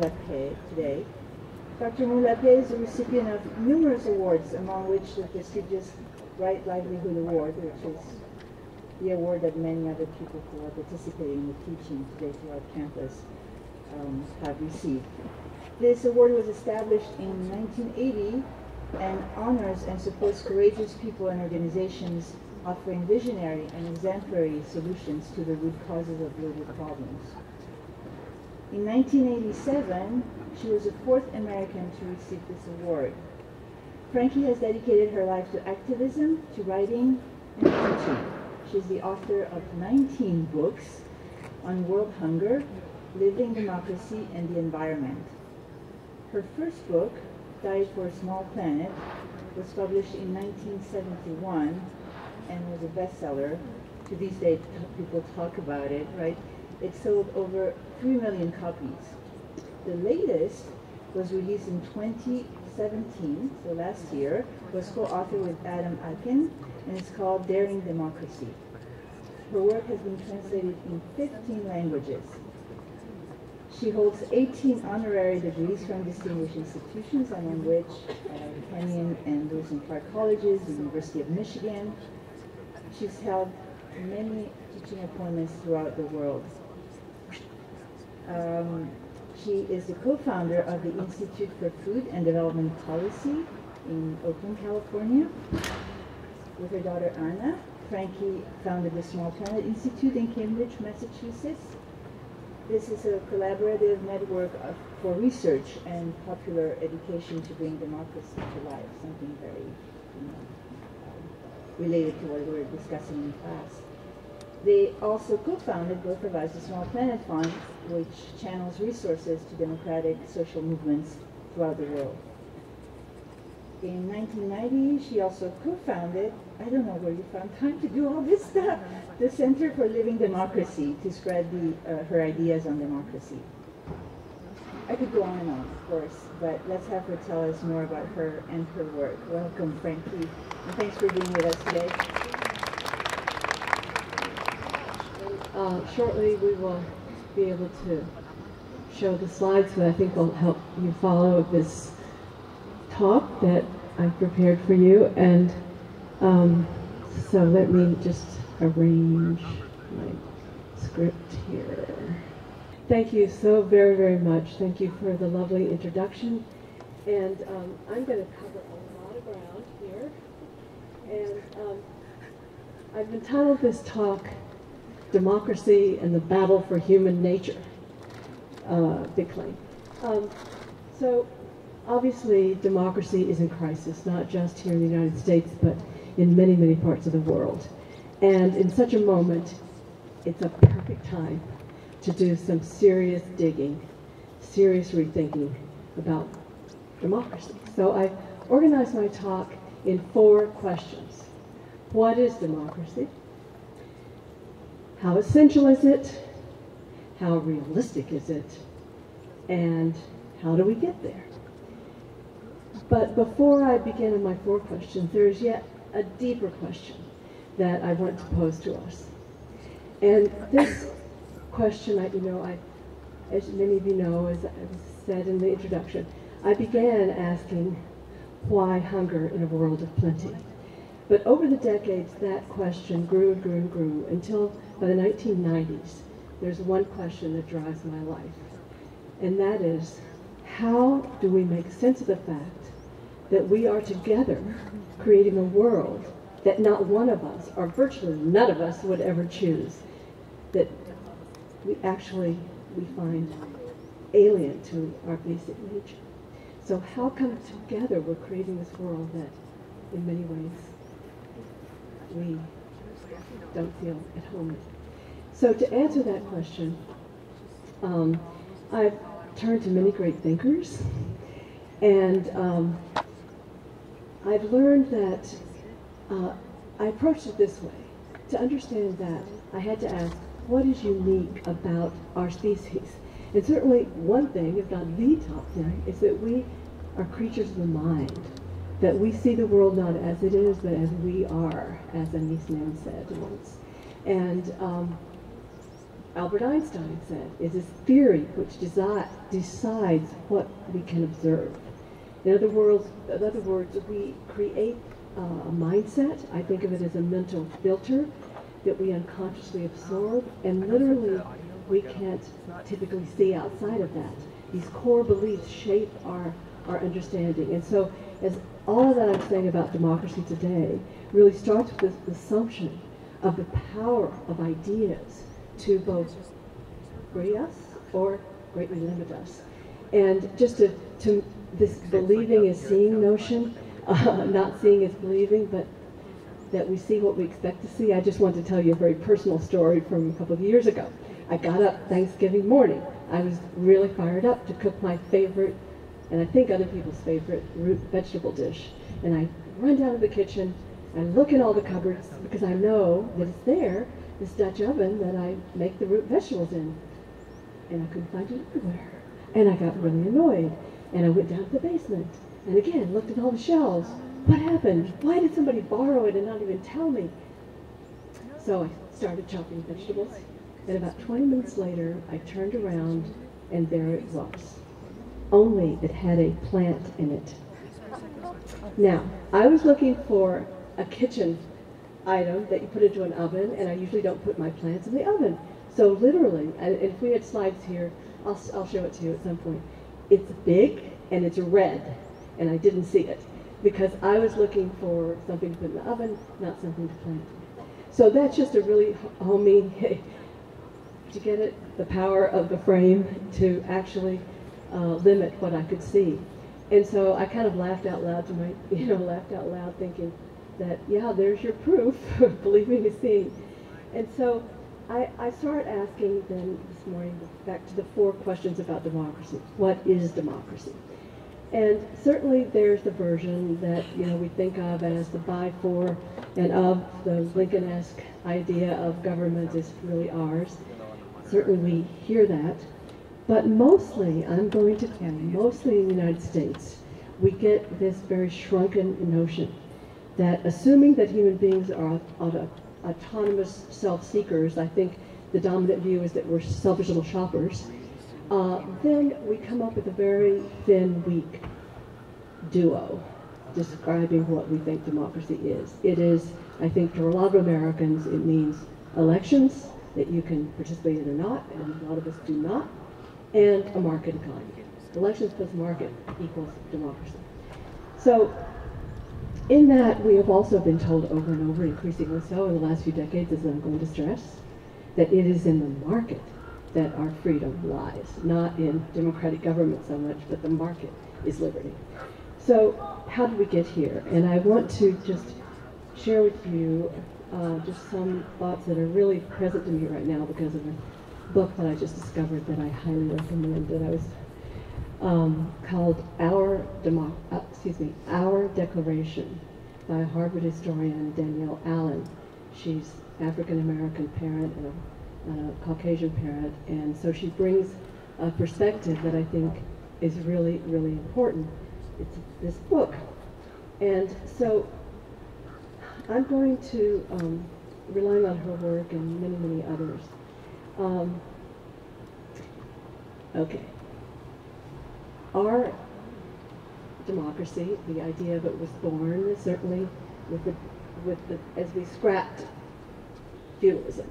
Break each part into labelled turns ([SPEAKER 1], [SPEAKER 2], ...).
[SPEAKER 1] today. Dr. Moore-Lappé is a recipient of numerous awards, among which the prestigious Right Livelihood Award, which is the award that many other people who are participating in the teaching today throughout campus um, have received. This award was established in 1980 and honors and supports courageous people and organizations offering visionary and exemplary solutions to the root causes of global problems. In 1987, she was the fourth American to receive this award. Frankie has dedicated her life to activism, to writing, and teaching. She's the author of 19 books on world hunger, living democracy, and the environment. Her first book, Diet for a Small Planet, was published in 1971 and was a bestseller. To this day, people talk about it, right? It sold over 3 million copies. The latest was released in 2017, so last year, was co-authored with Adam Eichen, and it's called Daring Democracy. Her work has been translated in 15 languages. She holds 18 honorary degrees from distinguished institutions, among which uh, Kenyon and Lewis and Clark Colleges, the University of Michigan. She's held many teaching appointments throughout the world. Um, she is the co-founder of the Institute for Food and Development Policy in Oakland, California. With her daughter Anna, Frankie founded the Small Planet Institute in Cambridge, Massachusetts. This is a collaborative network of, for research and popular education to bring democracy to life, something very you know, related to what we were discussing in class. They also co-founded both of us the Small Planet Fund, which channels resources to democratic social movements throughout the world. In 1990, she also co-founded, I don't know where you found time to do all this stuff, the Center for Living Democracy to spread the, uh, her ideas on democracy. I could go on and on, of course, but let's have her tell us more about her and her work. Welcome, Frankie, and thanks for being with us today.
[SPEAKER 2] Uh, shortly, we will be able to show the slides that I think will help you follow this talk that I've prepared for you. And um, so let me just arrange my script here. Thank you so very, very much. Thank you for the lovely introduction. And um, I'm going to cover a lot of ground here. And um, I've entitled this talk, Democracy and the Battle for Human Nature. Uh, claim. Um, so obviously democracy is in crisis, not just here in the United States, but in many, many parts of the world. And in such a moment, it's a perfect time to do some serious digging, serious rethinking about democracy. So I organized my talk in four questions. What is democracy? How essential is it? How realistic is it? And how do we get there? But before I begin in my four questions, there is yet a deeper question that I want to pose to us. And this question, I, you know, I, as many of you know, as I said in the introduction, I began asking, why hunger in a world of plenty? But over the decades, that question grew and grew and grew until by the 1990s, there's one question that drives my life. And that is, how do we make sense of the fact that we are together creating a world that not one of us, or virtually none of us, would ever choose. That we actually, we find alien to our basic nature. So how come together we're creating this world that, in many ways, don't feel at home in? So to answer that question, um, I've turned to many great thinkers, and um, I've learned that uh, I approached it this way. To understand that, I had to ask, what is unique about our species? And certainly one thing, if not the top thing, is that we are creatures of the mind. That we see the world not as it is, but as we are, as Anais Nin said once. And um, Albert Einstein said, is this theory which decides what we can observe. In other words, in other words we create uh, a mindset. I think of it as a mental filter that we unconsciously absorb, and literally we can't typically see outside of that. These core beliefs shape our, our understanding. And so, as all of that I'm saying about democracy today really starts with this assumption of the power of ideas to both free us or greatly limit us. And just to, to this believing is seeing notion, uh, not seeing is believing, but that we see what we expect to see. I just want to tell you a very personal story from a couple of years ago. I got up Thanksgiving morning. I was really fired up to cook my favorite, and I think other people's favorite, root vegetable dish. And I run down to the kitchen, I look in all the cupboards because I know that it's there, this Dutch oven that I make the root vegetables in. And I couldn't find it anywhere. And I got really annoyed. And I went down to the basement and again looked at all the shelves. What happened? Why did somebody borrow it and not even tell me? So I started chopping vegetables. And about 20 minutes later, I turned around and there it was. Only it had a plant in it. Now, I was looking for a kitchen item that you put into an oven, and I usually don't put my plants in the oven. So literally, if we had slides here, I'll, I'll show it to you at some point. It's big and it's red, and I didn't see it because I was looking for something to put in the oven, not something to plant. So that's just a really homey, to get it, the power of the frame to actually uh, limit what I could see. And so I kind of laughed out loud to my, you know, laughed out loud thinking that, yeah, there's your proof, believing is seeing. And so I, I started asking then this morning, back to the four questions about democracy. What is democracy? And certainly there's the version that, you know, we think of as the by, for, and of the Lincoln-esque idea of government is really ours. Certainly we hear that. But mostly, I'm going to tell mostly in the United States, we get this very shrunken notion that assuming that human beings are auto autonomous self-seekers, I think the dominant view is that we're selfish little shoppers, uh, then we come up with a very thin, weak duo describing what we think democracy is. It is, I think, to a lot of Americans, it means elections that you can participate in or not, and a lot of us do not, and a market economy. Elections plus market equals democracy. So in that, we have also been told over and over, increasingly so in the last few decades, as I'm going to stress, that it is in the market that our freedom lies, not in democratic government so much, but the market is liberty. So how did we get here? And I want to just share with you uh, just some thoughts that are really present to me right now because of book that I just discovered that I highly recommend that I was um, called Our Demo uh, excuse me, Our Declaration by Harvard historian Danielle Allen. She's African American parent and a, a, Caucasian parent, and so she brings a perspective that I think is really, really important. It's this book, and so I'm going to um, rely on her work and many, many others. Um, okay our democracy, the idea of it was born certainly with the, with the, as we scrapped feudalism.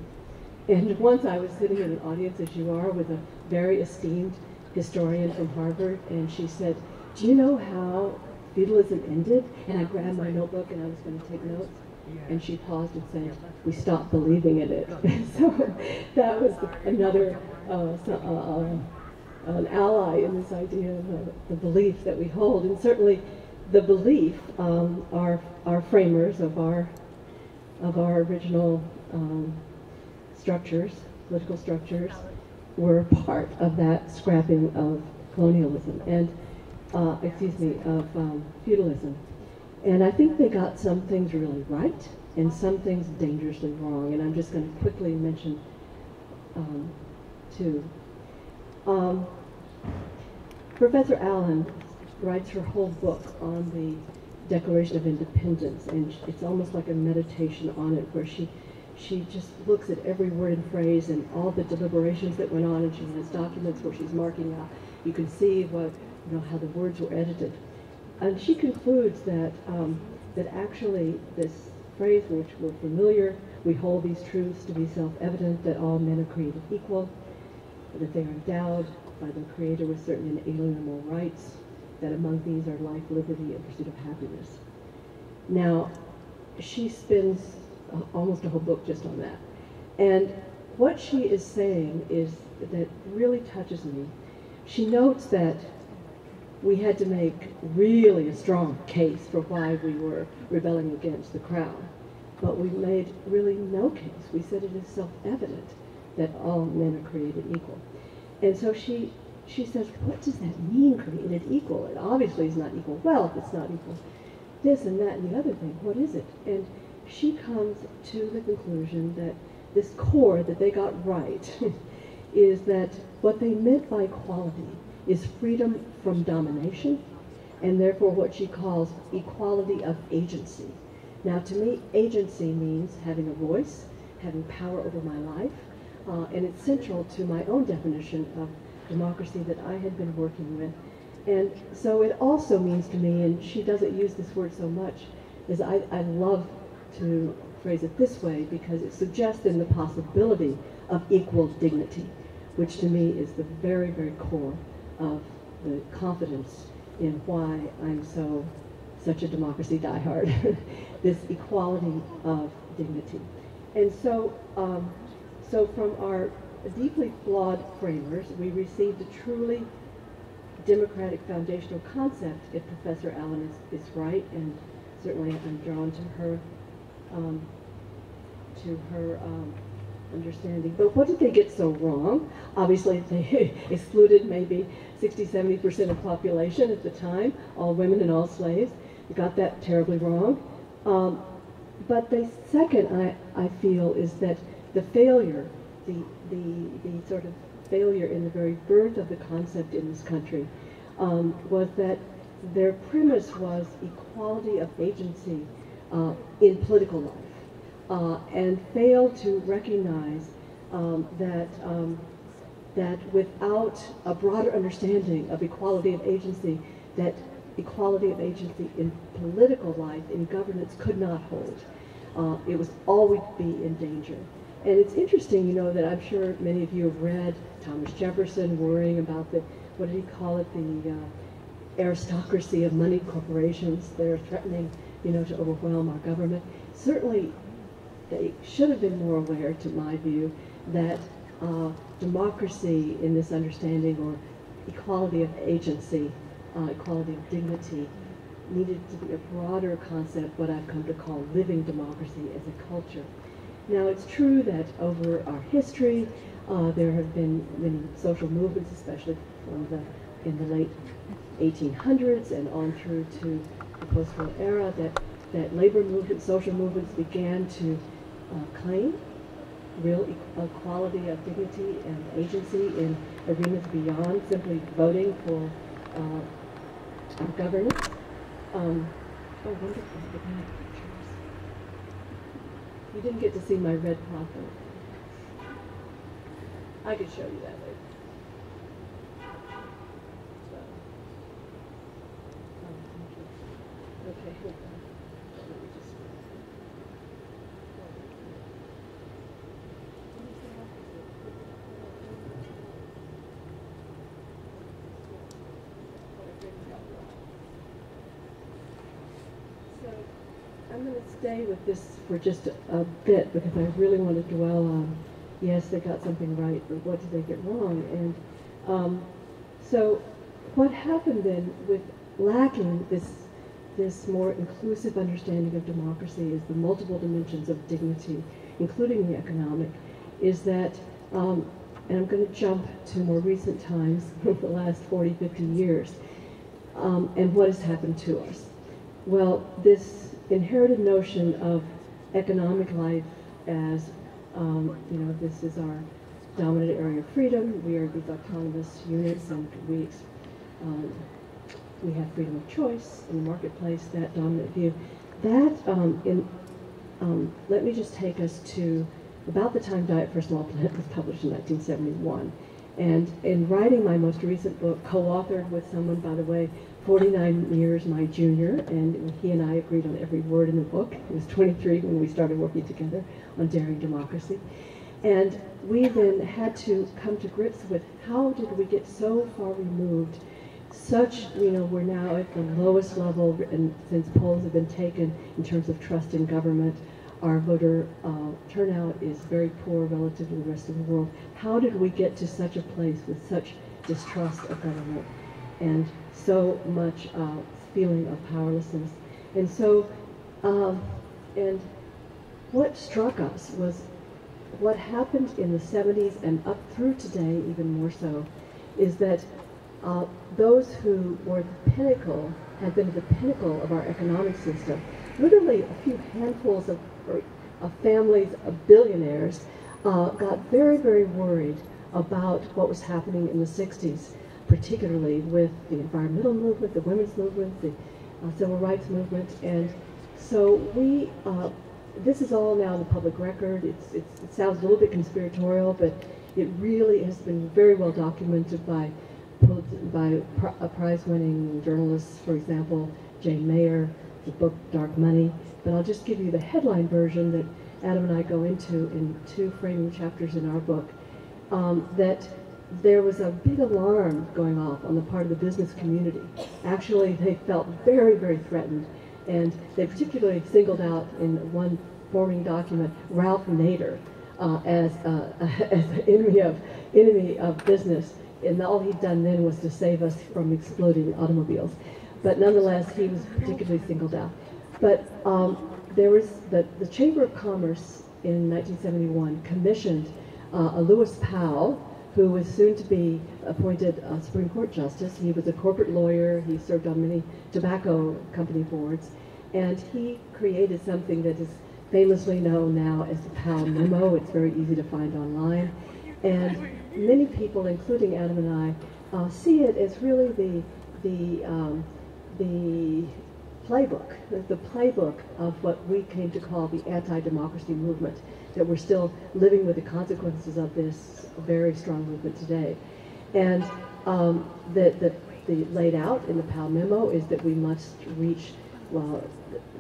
[SPEAKER 2] And once I was sitting in an audience, as you are, with a very esteemed historian from Harvard, and she said, do you know how feudalism ended? And I grabbed my notebook and I was going to take notes. And she paused and said, we stopped believing in it. so that was another uh, so, uh, uh an ally in this idea of uh, the belief that we hold. And certainly the belief, um, our, our framers of our, of our original um, structures, political structures, were part of that scrapping of colonialism and, uh, excuse me, of um, feudalism. And I think they got some things really right and some things dangerously wrong. And I'm just going to quickly mention um, two. Um, Professor Allen writes her whole book on the Declaration of Independence, and it's almost like a meditation on it, where she she just looks at every word and phrase and all the deliberations that went on, and she has documents where she's marking out. You can see what you know how the words were edited, and she concludes that um, that actually this phrase, which we're familiar, we hold these truths to be self-evident that all men are created equal, that they are endowed by their Creator with certain inalienable rights, that among these are life, liberty, and pursuit of happiness. Now, she spends uh, almost a whole book just on that. And what she is saying is that really touches me. She notes that we had to make really a strong case for why we were rebelling against the crown. But we made really no case. We said it is self-evident that all men are created equal. And so she she says, what does that mean, created equal? It obviously is not equal wealth, it's not equal this and that and the other thing. What is it? And she comes to the conclusion that this core that they got right is that what they meant by equality is freedom from domination and therefore what she calls equality of agency. Now to me, agency means having a voice, having power over my life, uh, and it's central to my own definition of democracy that I had been working with. And so it also means to me, and she doesn't use this word so much, is I, I love to phrase it this way because it suggests in the possibility of equal dignity, which to me is the very, very core of the confidence in why I'm so such a democracy diehard, this equality of dignity. And so, um, so from our deeply flawed framers, we received a truly democratic foundational concept if Professor Allen is, is right, and certainly I'm drawn to her, um, to her um, understanding. But what did they get so wrong? Obviously, they excluded maybe 60, 70% of population at the time, all women and all slaves. They got that terribly wrong. Um, but the second, I, I feel, is that the failure the, the, the sort of failure in the very birth of the concept in this country um, was that their premise was equality of agency uh, in political life uh, and fail to recognize um, that, um, that without a broader understanding of equality of agency, that equality of agency in political life, in governance, could not hold. Uh, it was always be in danger. And it's interesting, you know, that I'm sure many of you have read Thomas Jefferson worrying about the, what did he call it, the uh, aristocracy of money corporations that are threatening, you know, to overwhelm our government. Certainly, they should have been more aware, to my view, that uh, democracy in this understanding or equality of agency, uh, equality of dignity, needed to be a broader concept, what I've come to call living democracy as a culture. Now, it's true that over our history, uh, there have been many social movements, especially from the in the late 1800s and on through to the post-war era, that that labor movements, social movements began to uh, claim real equality of dignity and agency in arenas beyond simply voting for uh, governance. Um, oh, wonderful. You didn't get to see my red pop-up. I could show you that later. So. Oh, you. Okay, hold on. Let me just- So, I'm going to stay with this for just a, bit because I really want to dwell on, yes, they got something right, but what did they get wrong? And um, so what happened then with lacking this, this more inclusive understanding of democracy is the multiple dimensions of dignity, including the economic, is that, um, and I'm going to jump to more recent times, the last 40, 50 years, um, and what has happened to us. Well, this inherited notion of economic life as, um, you know, this is our dominant area of freedom. We are these autonomous units, and we um, we have freedom of choice in the marketplace. That dominant view, that um, in um, let me just take us to about the time Diet First Small Planet was published in 1971. And in writing my most recent book, co-authored with someone, by the way, 49 years my junior, and he and I agreed on every word in the book. He was 23 when we started working together on Daring Democracy. And we then had to come to grips with how did we get so far removed, such, you know, we're now at the lowest level and since polls have been taken in terms of trust in government. Our voter uh, turnout is very poor relative to the rest of the world. How did we get to such a place with such distrust of government? And so much uh, feeling of powerlessness. And so, um, and what struck us was what happened in the 70s and up through today, even more so, is that uh, those who were the pinnacle, had been the pinnacle of our economic system, literally a few handfuls of, of families of billionaires, uh, got very, very worried about what was happening in the 60s particularly with the environmental movement, the women's movement, the uh, civil rights movement. And so we, uh, this is all now in the public record. It's, it's, it sounds a little bit conspiratorial, but it really has been very well documented by, by a prize-winning journalists, for example, Jane Mayer, the book Dark Money. But I'll just give you the headline version that Adam and I go into in two framing chapters in our book, um, that there was a big alarm going off on the part of the business community. Actually, they felt very, very threatened. And they particularly singled out in one forming document Ralph Nader uh, as, uh, as an enemy of, enemy of business. And all he'd done then was to save us from exploding automobiles. But nonetheless, he was particularly singled out. But um, there was the, the Chamber of Commerce in 1971 commissioned uh, a Lewis Powell, who was soon to be appointed a Supreme Court Justice. He was a corporate lawyer. He served on many tobacco company boards. And he created something that is famously known now as the Powell Memo. It's very easy to find online. And many people, including Adam and I, uh, see it as really the, the, um, the playbook, the playbook of what we came to call the anti-democracy movement, that we're still living with the consequences of this very strong movement today. And um, that the, the laid out in the Powell memo is that we must reach, well,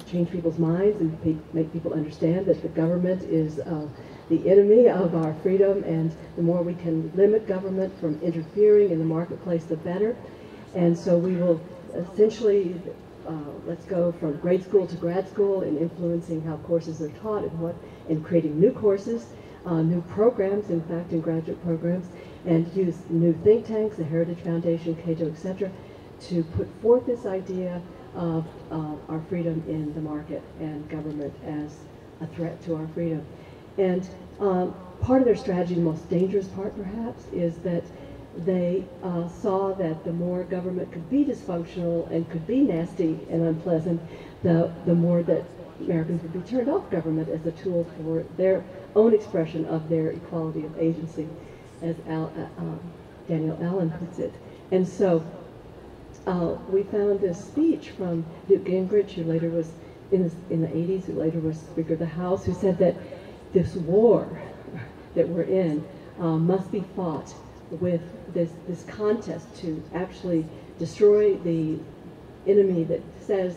[SPEAKER 2] change people's minds and pe make people understand that the government is uh, the enemy of our freedom and the more we can limit government from interfering in the marketplace, the better. And so we will essentially uh, let's go from grade school to grad school in influencing how courses are taught and what, and creating new courses, uh, new programs, in fact, in graduate programs, and use new think tanks, the Heritage Foundation, Cato, etc., to put forth this idea of uh, our freedom in the market and government as a threat to our freedom. And um, part of their strategy, the most dangerous part perhaps, is that they uh, saw that the more government could be dysfunctional and could be nasty and unpleasant, the, the more that Americans would be turned off government as a tool for their own expression of their equality of agency, as Al, uh, um, Danielle Allen puts it. And so uh, we found this speech from Newt Gingrich, who later was in the, in the 80s, who later was Speaker of the House, who said that this war that we're in uh, must be fought with this, this contest to actually destroy the enemy that says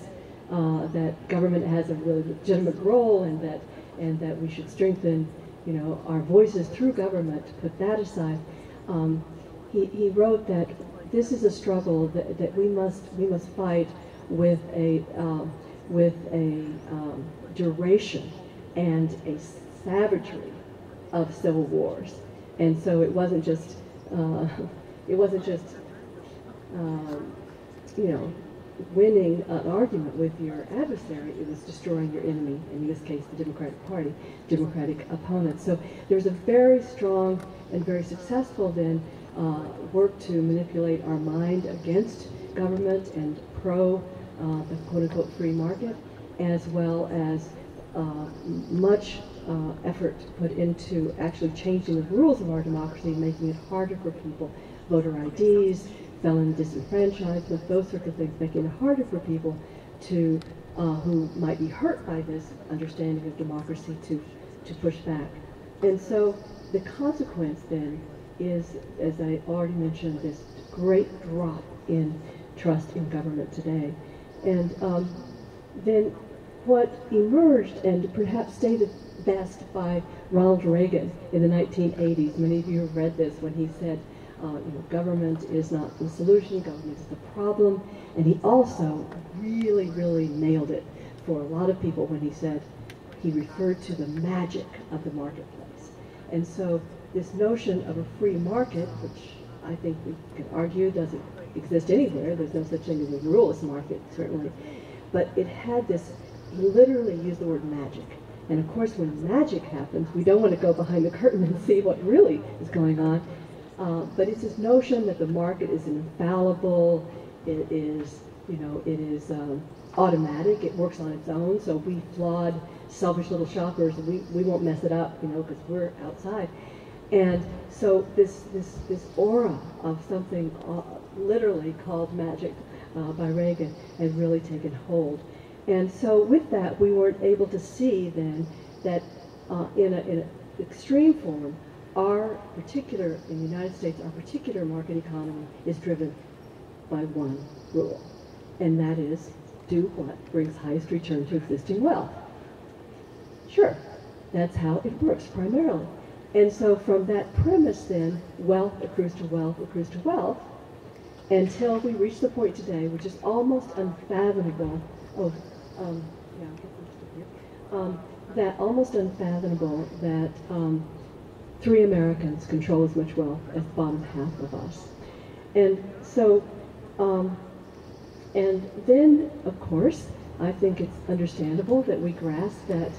[SPEAKER 2] uh, that government has a really legitimate role and that, and that we should strengthen you know, our voices through government, put that aside. Um, he, he wrote that this is a struggle that, that we must we must fight with a um, with a um, duration and a savagery of civil wars, and so it wasn't just uh, it wasn't just, um, you know, winning an argument with your adversary, it was destroying your enemy, in this case the Democratic Party, Democratic opponent. So there's a very strong and very successful then uh, work to manipulate our mind against government and pro uh, the quote-unquote free market, as well as uh, much uh, effort put into actually changing the rules of our democracy, making it harder for people, voter IDs, felon disenfranchisement, those sorts of things, making it harder for people to uh, who might be hurt by this understanding of democracy to to push back. And so the consequence then is, as I already mentioned, this great drop in trust in government today. And um, then what emerged and perhaps stated best by Ronald Reagan in the 1980s, many of you have read this when he said, uh, you know, government is not the solution, government is the problem. And he also really, really nailed it for a lot of people when he said he referred to the magic of the marketplace. And so this notion of a free market, which I think we can argue doesn't exist anywhere, there's no such thing as a ruleless market, certainly, but it had this, he literally used the word magic. And of course, when magic happens, we don't want to go behind the curtain and see what really is going on. Uh, but it's this notion that the market is infallible, it is, you know, it is um, automatic, it works on its own, so we flawed, selfish little shoppers, we, we won't mess it up, you know, because we're outside. And so this, this, this aura of something uh, literally called magic uh, by Reagan has really taken hold. And so with that, we weren't able to see then that uh, in an extreme form, our particular, in the United States, our particular market economy is driven by one rule, and that is do what brings highest return to existing wealth. Sure, that's how it works primarily. And so from that premise then, wealth accrues to wealth accrues to wealth, until we reach the point today, which is almost unfathomable. Oh, um. Um, that almost unfathomable that um, three Americans control as much wealth as the bottom half of us. And so, um, and then, of course, I think it's understandable that we grasp that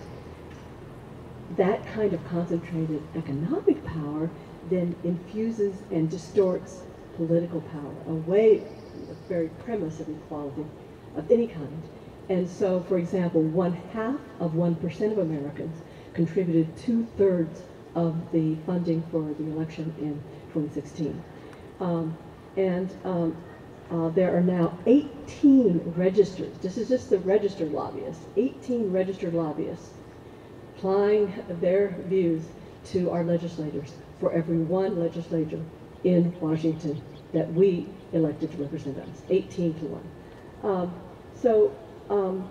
[SPEAKER 2] that kind of concentrated economic power then infuses and distorts political power away from the very premise of equality of any kind. And so, for example, one half of 1% of Americans contributed two-thirds of the funding for the election in 2016. Um, and um, uh, there are now 18 registered, this is just the registered lobbyists, 18 registered lobbyists applying their views to our legislators for every one legislator in Washington that we elected to represent us, 18 to 1. Um, so um,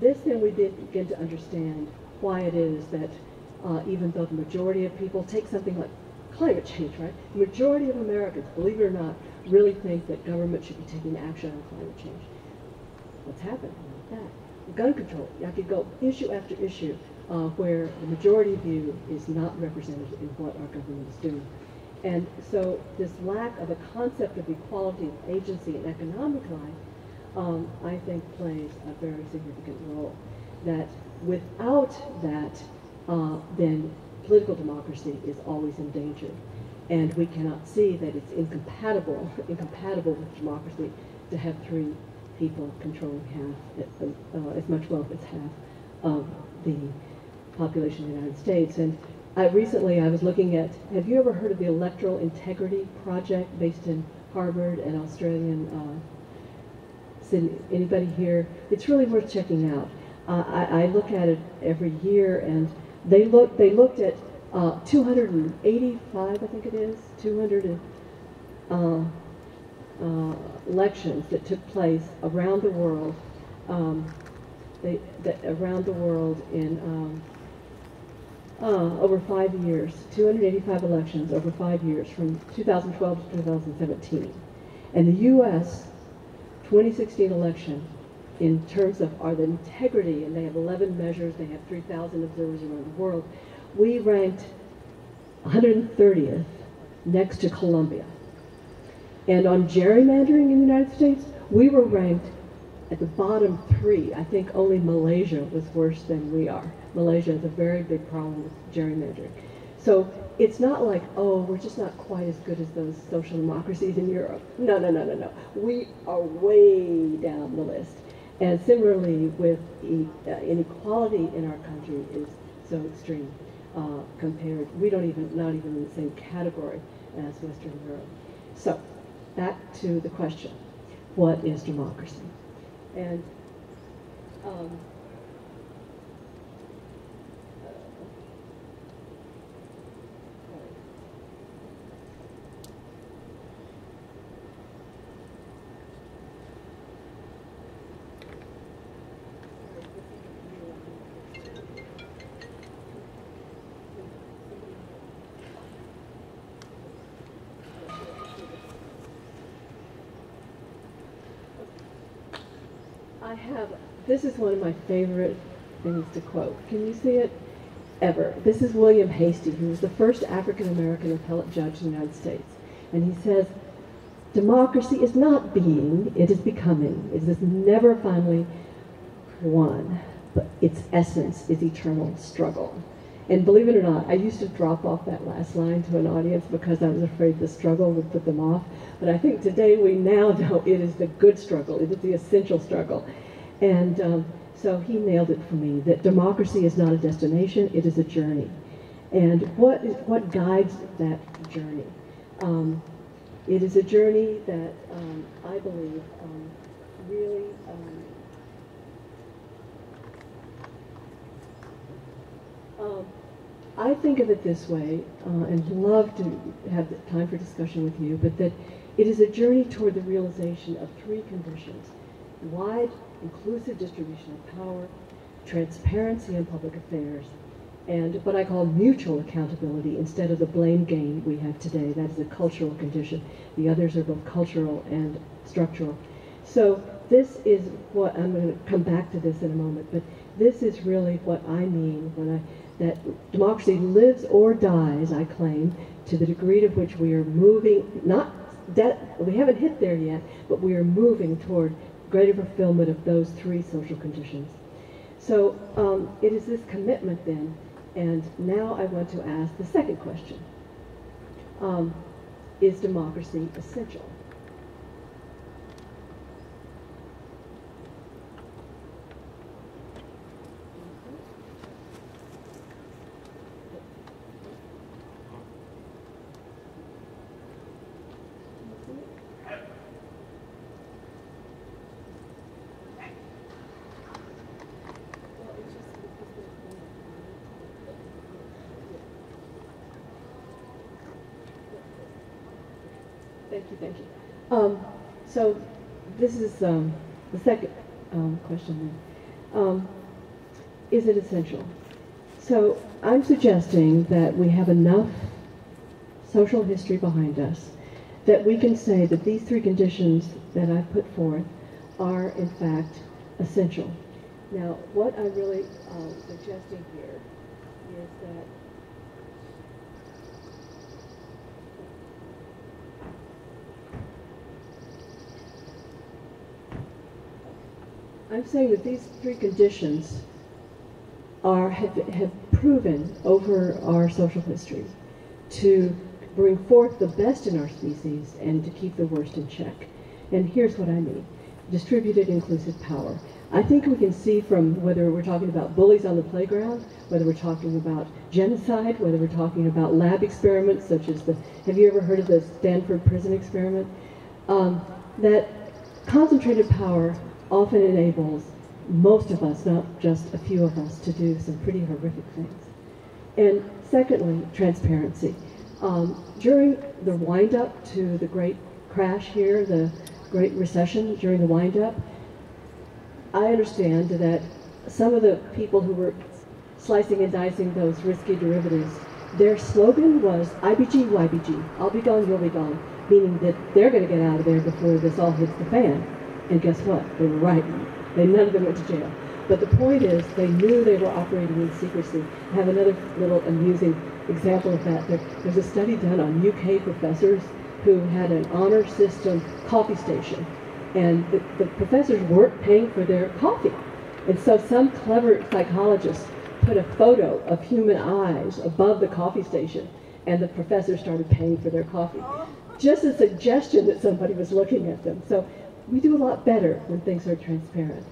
[SPEAKER 2] this then we did begin to understand why it is that uh, even though the majority of people take something like climate change, right? The majority of Americans, believe it or not, really think that government should be taking action on climate change. What's happening with that? Gun control, I could go issue after issue uh, where the majority view is not represented in what our government is doing. And so this lack of a concept of equality of agency in economic life, um, I think plays a very significant role. That without that, uh, then political democracy is always in danger. And we cannot see that it's incompatible, incompatible with democracy to have three people controlling half, uh, as much wealth as half of the population of the United States. And I, recently I was looking at, have you ever heard of the Electoral Integrity Project based in Harvard and Australian uh, Anybody here? It's really worth checking out. Uh, I, I, look at it every year, and they look. They looked at uh, 285, I think it is, 200 uh, uh, elections that took place around the world. Um, they, around the world in um, uh, over five years, 285 elections over five years, from 2012 to 2017. And the U.S. 2016 election, in terms of our integrity, and they have 11 measures, they have 3,000 observers around the world, we ranked 130th next to Colombia. And on gerrymandering in the United States, we were ranked at the bottom three. I think only Malaysia was worse than we are. Malaysia has a very big problem with gerrymandering. So it's not like, oh, we're just not quite as good as those social democracies in Europe. No, no, no, no, no. We are way down the list. And similarly with e uh, inequality in our country is so extreme uh, compared, we don't even, not even in the same category as Western Europe. So back to the question, what is democracy? And Um, I have, this is one of my favorite things to quote. Can you see it? Ever. This is William Hastie, who was the first African American appellate judge in the United States. And he says, Democracy is not being, it is becoming. It is never finally won, but its essence is eternal struggle. And believe it or not, I used to drop off that last line to an audience because I was afraid the struggle would put them off. But I think today we now know it is the good struggle, it is the essential struggle. And um, so he nailed it for me that democracy is not a destination, it is a journey. And what, is, what guides that journey? Um, it is a journey that um, I believe um, really um, I think of it this way, uh, and love to have time for discussion with you, but that it is a journey toward the realization of three conditions. Wide, inclusive distribution of power, transparency in public affairs, and what I call mutual accountability instead of the blame game we have today. That is a cultural condition. The others are both cultural and structural. So this is what, I'm going to come back to this in a moment, but this is really what I mean when I, that democracy lives or dies, I claim, to the degree to which we are moving, not that, we haven't hit there yet, but we are moving toward greater fulfillment of those three social conditions. So um, it is this commitment then and now I want to ask the second question. Um, is democracy essential? Thank you, thank you. Um, so this is um, the second um, question then. Um, is it essential? So I'm suggesting that we have enough social history behind us that we can say that these three conditions that I've put forth are in fact essential. Now, what I'm really um, suggesting here is that I'm saying that these three conditions are have, have proven over our social history to bring forth the best in our species and to keep the worst in check. And here's what I mean. Distributed inclusive power. I think we can see from whether we're talking about bullies on the playground, whether we're talking about genocide, whether we're talking about lab experiments such as the, have you ever heard of the Stanford prison experiment? Um, that concentrated power often enables most of us, not just a few of us, to do some pretty horrific things. And secondly, transparency. Um, during the wind-up to the great crash here, the Great Recession, during the wind-up, I understand that some of the people who were slicing and dicing those risky derivatives, their slogan was IBG, YBG, I'll be gone, you'll be gone, meaning that they're going to get out of there before this all hits the fan. And guess what? They were right. They none of them went to jail. But the point is, they knew they were operating in secrecy. I have another little amusing example of that. There, there's a study done on UK professors who had an honor system coffee station, and the, the professors weren't paying for their coffee. And so some clever psychologist put a photo of human eyes above the coffee station, and the professors started paying for their coffee. Just a suggestion that somebody was looking at them. So we do a lot better when things are transparent.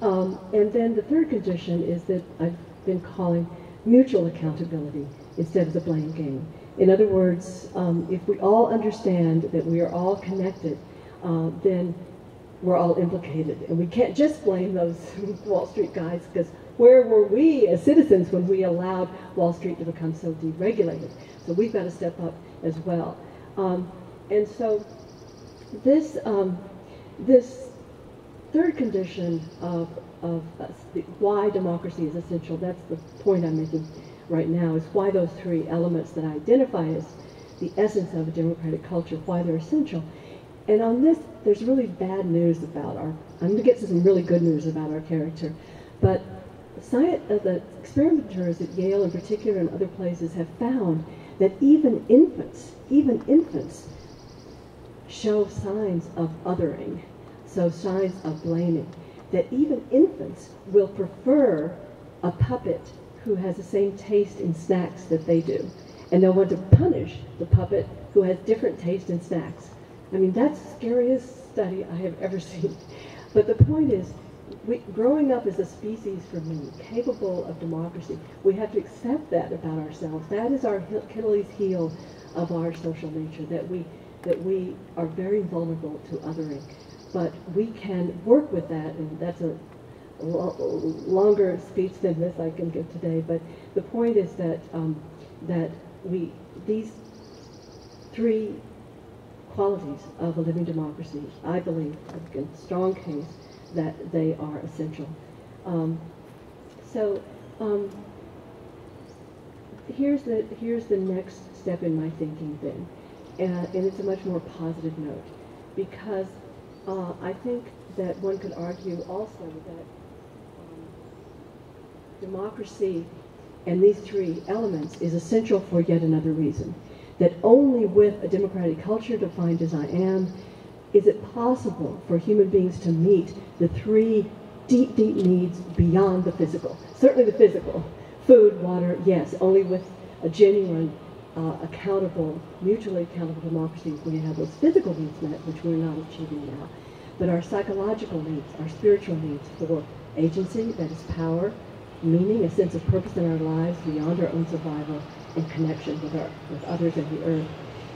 [SPEAKER 2] Um, and then the third condition is that I've been calling mutual accountability instead of the blame game. In other words, um, if we all understand that we are all connected, uh, then we're all implicated. And we can't just blame those Wall Street guys because where were we as citizens when we allowed Wall Street to become so deregulated? So we've got to step up as well. Um, and so this, um, this third condition of, of uh, why democracy is essential, that's the point I'm making right now, is why those three elements that I identify as the essence of a democratic culture, why they're essential. And on this, there's really bad news about our, I'm going to get to some really good news about our character, but science, uh, the experimenters at Yale in particular and other places have found that even infants, even infants show signs of othering, so signs of blaming, that even infants will prefer a puppet who has the same taste in snacks that they do. And they'll want to punish the puppet who has different taste in snacks. I mean, that's the scariest study I have ever seen. But the point is, we, growing up as a species for me, capable of democracy, we have to accept that about ourselves. That is our Achilles heel of our social nature, that we, that we are very vulnerable to othering. But we can work with that, and that's a longer speech than this I can give today. But the point is that um, that we these three qualities of a living democracy, I believe, a strong case that they are essential. Um, so um, here's the here's the next step in my thinking then, and it's a much more positive note, because uh, I think that one could argue also that um, democracy and these three elements is essential for yet another reason. That only with a democratic culture defined as I am is it possible for human beings to meet the three deep, deep needs beyond the physical. Certainly the physical, food, water, yes, only with a genuine, uh, accountable, mutually accountable democracies we have those physical needs met, which we're not achieving now. But our psychological needs, our spiritual needs for agency, that is power, meaning, a sense of purpose in our lives beyond our own survival, and connection with, our, with others and the earth,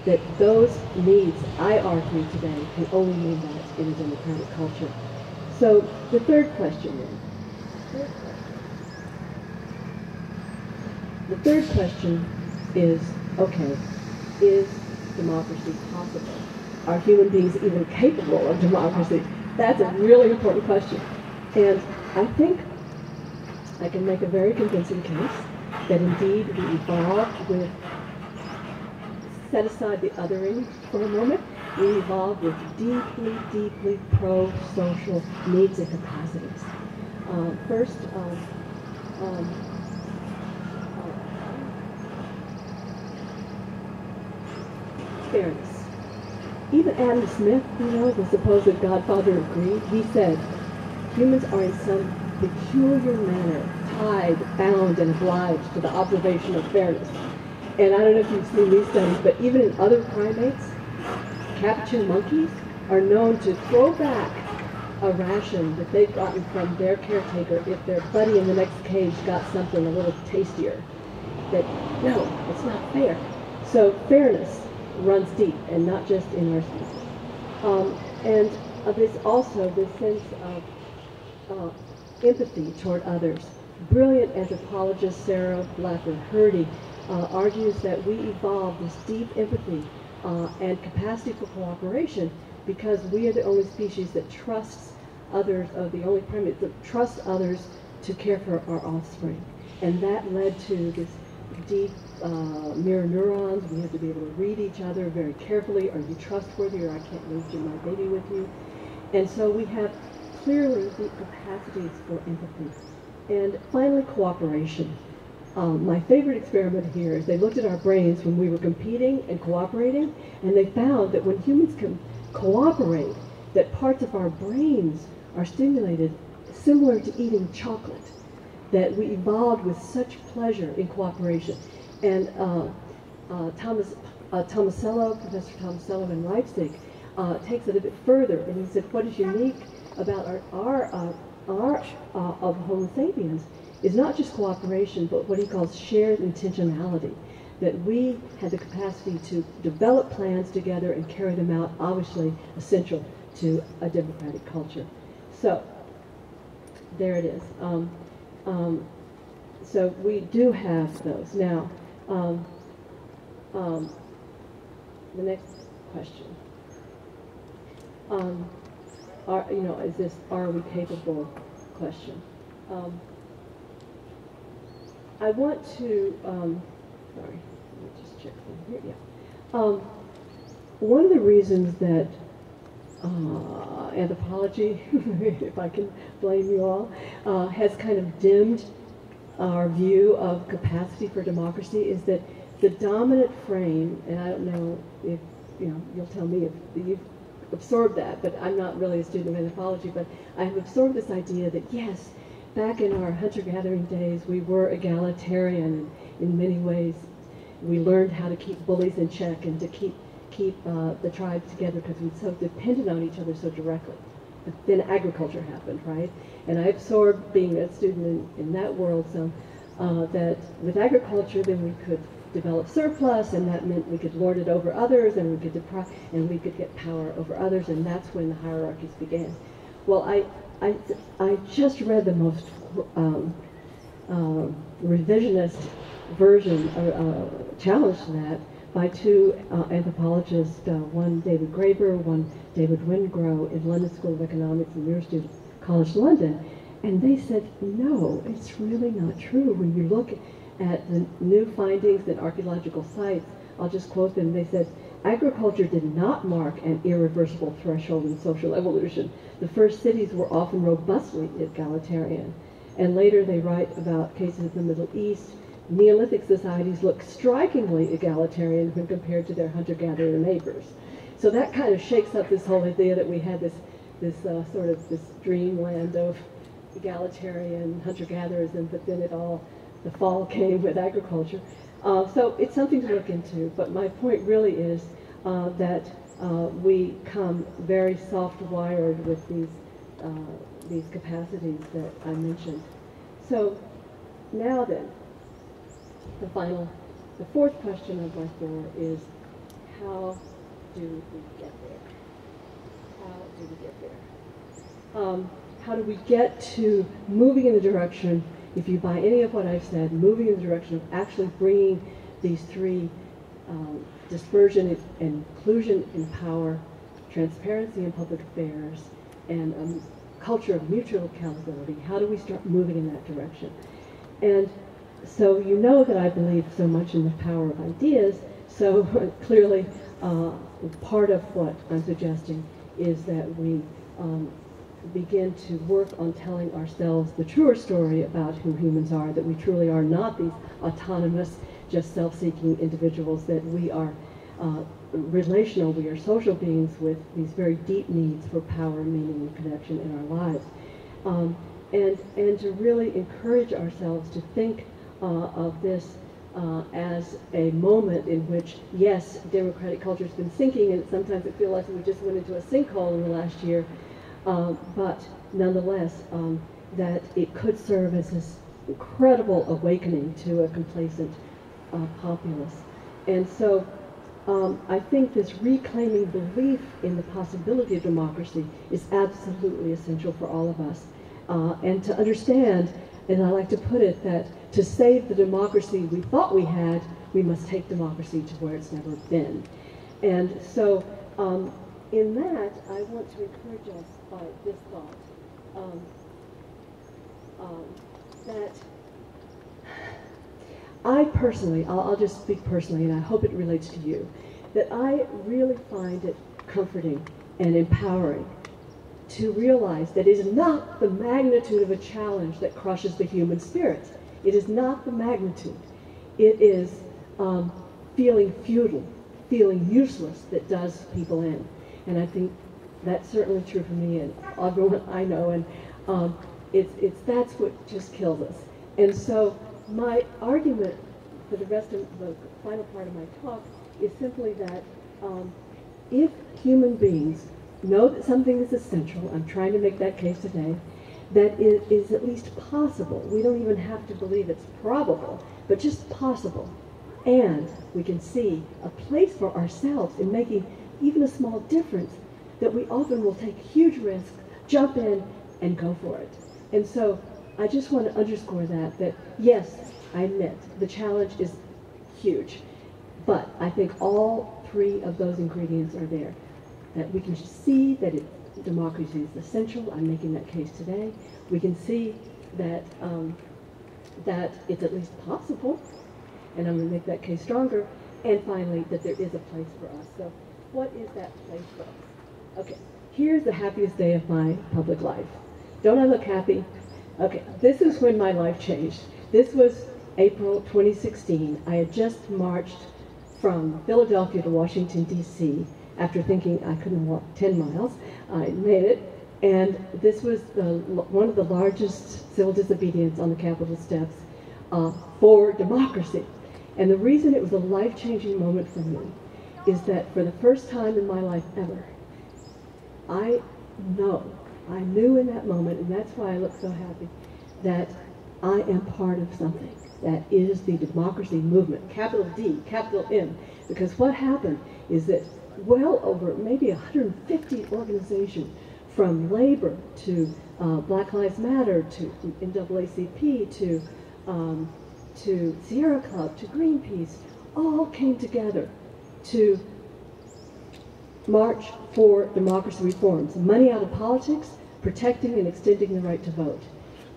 [SPEAKER 2] that those needs, I argue today, can only mean that in a democratic culture. So the third question then. The third question is, okay, is democracy possible? Are human beings even capable of democracy? That's a really important question. And I think I can make a very convincing case that indeed we evolved with, set aside the othering for a moment, we evolved with deeply, deeply pro-social needs and capacities. Uh, first, um, um, fairness. Even Adam Smith, you know, the supposed godfather of greed, he said, humans are in some peculiar manner tied, bound, and obliged to the observation of fairness. And I don't know if you've seen these studies, but even in other primates, capuchin monkeys are known to throw back a ration that they've gotten from their caretaker if their buddy in the next cage got something a little tastier. That, no, it's not fair. So fairness runs deep, and not just in our species. Um, and uh, this also this sense of uh, empathy toward others. Brilliant anthropologist Sarah Blaffer Hrdy uh, argues that we evolved this deep empathy uh, and capacity for cooperation because we are the only species that trusts others, of the only primate that trusts others to care for our offspring. And that led to this deep uh, mirror neurons. We have to be able to read each other very carefully. Are you trustworthy or I can't leave my baby with you? And so we have clearly the capacities for empathy. And finally, cooperation. Um, my favorite experiment here is they looked at our brains when we were competing and cooperating, and they found that when humans can cooperate, that parts of our brains are stimulated similar to eating chocolate, that we evolved with such pleasure in cooperation. And uh, uh, Thomas uh, Tomasello, Professor Tomasello in Leipzig, uh, takes it a bit further, and he said, what is unique about our, our, uh, our uh, of Homo sapiens is not just cooperation, but what he calls shared intentionality. That we had the capacity to develop plans together and carry them out, obviously essential to a democratic culture. So, there it is. Um, um, so we do have those. Now, um, um, the next question. Um, are, you know, is this are we capable question? Um, I want to, um, sorry, let me just check from here, yeah. One of the reasons that uh, anthropology, if I can blame you all, uh, has kind of dimmed our view of capacity for democracy is that the dominant frame, and I don't know if, you know, you'll tell me if you've absorbed that, but I'm not really a student of anthropology, but I have absorbed this idea that yes, back in our hunter-gathering days, we were egalitarian in, in many ways. We learned how to keep bullies in check and to keep keep uh, the tribe together because we so depended on each other so directly. But then agriculture happened, right? And I absorbed being a student in, in that world so uh, that with agriculture, then we could develop surplus, and that meant we could lord it over others, and we could deprive, and we could get power over others, and that's when the hierarchies began. Well, I, I, I just read the most um, uh, revisionist version, uh, uh, challenge to that, by two uh, anthropologists, uh, one David Graeber, one David Wengrow in London School of Economics and University College London. And they said, no, it's really not true. When you look at the new findings in archaeological sites, I'll just quote them. They said, agriculture did not mark an irreversible threshold in social evolution. The first cities were often robustly egalitarian. And later they write about cases in the Middle East Neolithic societies look strikingly egalitarian when compared to their hunter-gatherer neighbors. So that kind of shakes up this whole idea that we had this, this uh, sort of this dreamland of egalitarian hunter-gatherers, and but then it all, the fall came with agriculture. Uh, so it's something to look into. But my point really is uh, that uh, we come very soft-wired with these uh, these capacities that I mentioned. So now then, the final, the fourth question of my four is, how do we get there? How do we get there? Um, how do we get to moving in the direction, if you buy any of what I've said, moving in the direction of actually bringing these three um, dispersion and inclusion in power, transparency in public affairs, and a um, culture of mutual accountability. How do we start moving in that direction? And so you know that I believe so much in the power of ideas, so clearly uh, part of what I'm suggesting is that we um, begin to work on telling ourselves the truer story about who humans are, that we truly are not these autonomous, just self-seeking individuals, that we are uh, relational, we are social beings with these very deep needs for power, meaning, and connection in our lives. Um, and, and to really encourage ourselves to think of this uh, as a moment in which, yes, democratic culture has been sinking, and sometimes it feels like we just went into a sinkhole in the last year, uh, but nonetheless, um, that it could serve as this incredible awakening to a complacent uh, populace. And so um, I think this reclaiming belief in the possibility of democracy is absolutely essential for all of us. Uh, and to understand, and I like to put it, that to save the democracy we thought we had, we must take democracy to where it's never been. And so um, in that, I want to encourage us by this thought, um, um, that I personally, I'll, I'll just speak personally, and I hope it relates to you, that I really find it comforting and empowering to realize that it is not the magnitude of a challenge that crushes the human spirit. It is not the magnitude. It is um, feeling futile, feeling useless that does people in. And I think that's certainly true for me and everyone I know. And um, it's, it's, that's what just kills us. And so my argument for the rest of the final part of my talk is simply that um, if human beings know that something is essential, I'm trying to make that case today, that it is at least possible. We don't even have to believe it's probable, but just possible. And we can see a place for ourselves in making even a small difference, that we often will take huge risks, jump in, and go for it. And so I just want to underscore that, that yes, I admit the challenge is huge, but I think all three of those ingredients are there. That we can see that it, democracy is essential. I'm making that case today. We can see that um, that it's at least possible, and I'm going to make that case stronger. And finally, that there is a place for us. So, what is that place for us? Okay, here's the happiest day of my public life. Don't I look happy? Okay, this is when my life changed. This was April 2016. I had just marched from Philadelphia to Washington, D.C. after thinking I couldn't walk 10 miles. I made it, and this was the, one of the largest civil disobedience on the Capitol steps uh, for democracy. And the reason it was a life-changing moment for me is that for the first time in my life ever, I know, I knew in that moment, and that's why I look so happy, that I am part of something that is the democracy movement, capital D, capital M. Because what happened is that well over maybe 150 organizations from labor to uh, Black Lives Matter to NAACP to um, to Sierra Club to Greenpeace all came together to march for democracy reforms, money out of politics, protecting and extending the right to vote.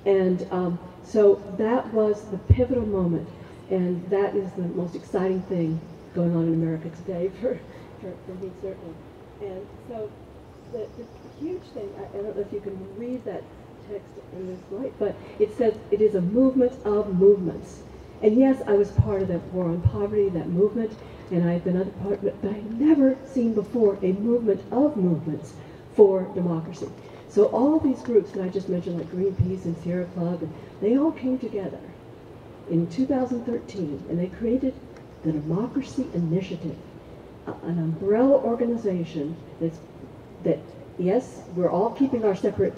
[SPEAKER 2] And um, so that was the pivotal moment, and that is the most exciting thing going on in America today for, for, for me, certainly. And so the, the huge thing, I, I don't know if you can read that text in this light, but it says it is a movement of movements. And yes, I was part of that war on poverty, that movement, and I've been other part but I've never seen before a movement of movements for democracy. So all these groups that I just mentioned, like Greenpeace and Sierra Club, and they all came together in 2013, and they created the Democracy Initiative, an umbrella organization that's, that, yes, we're all keeping our separate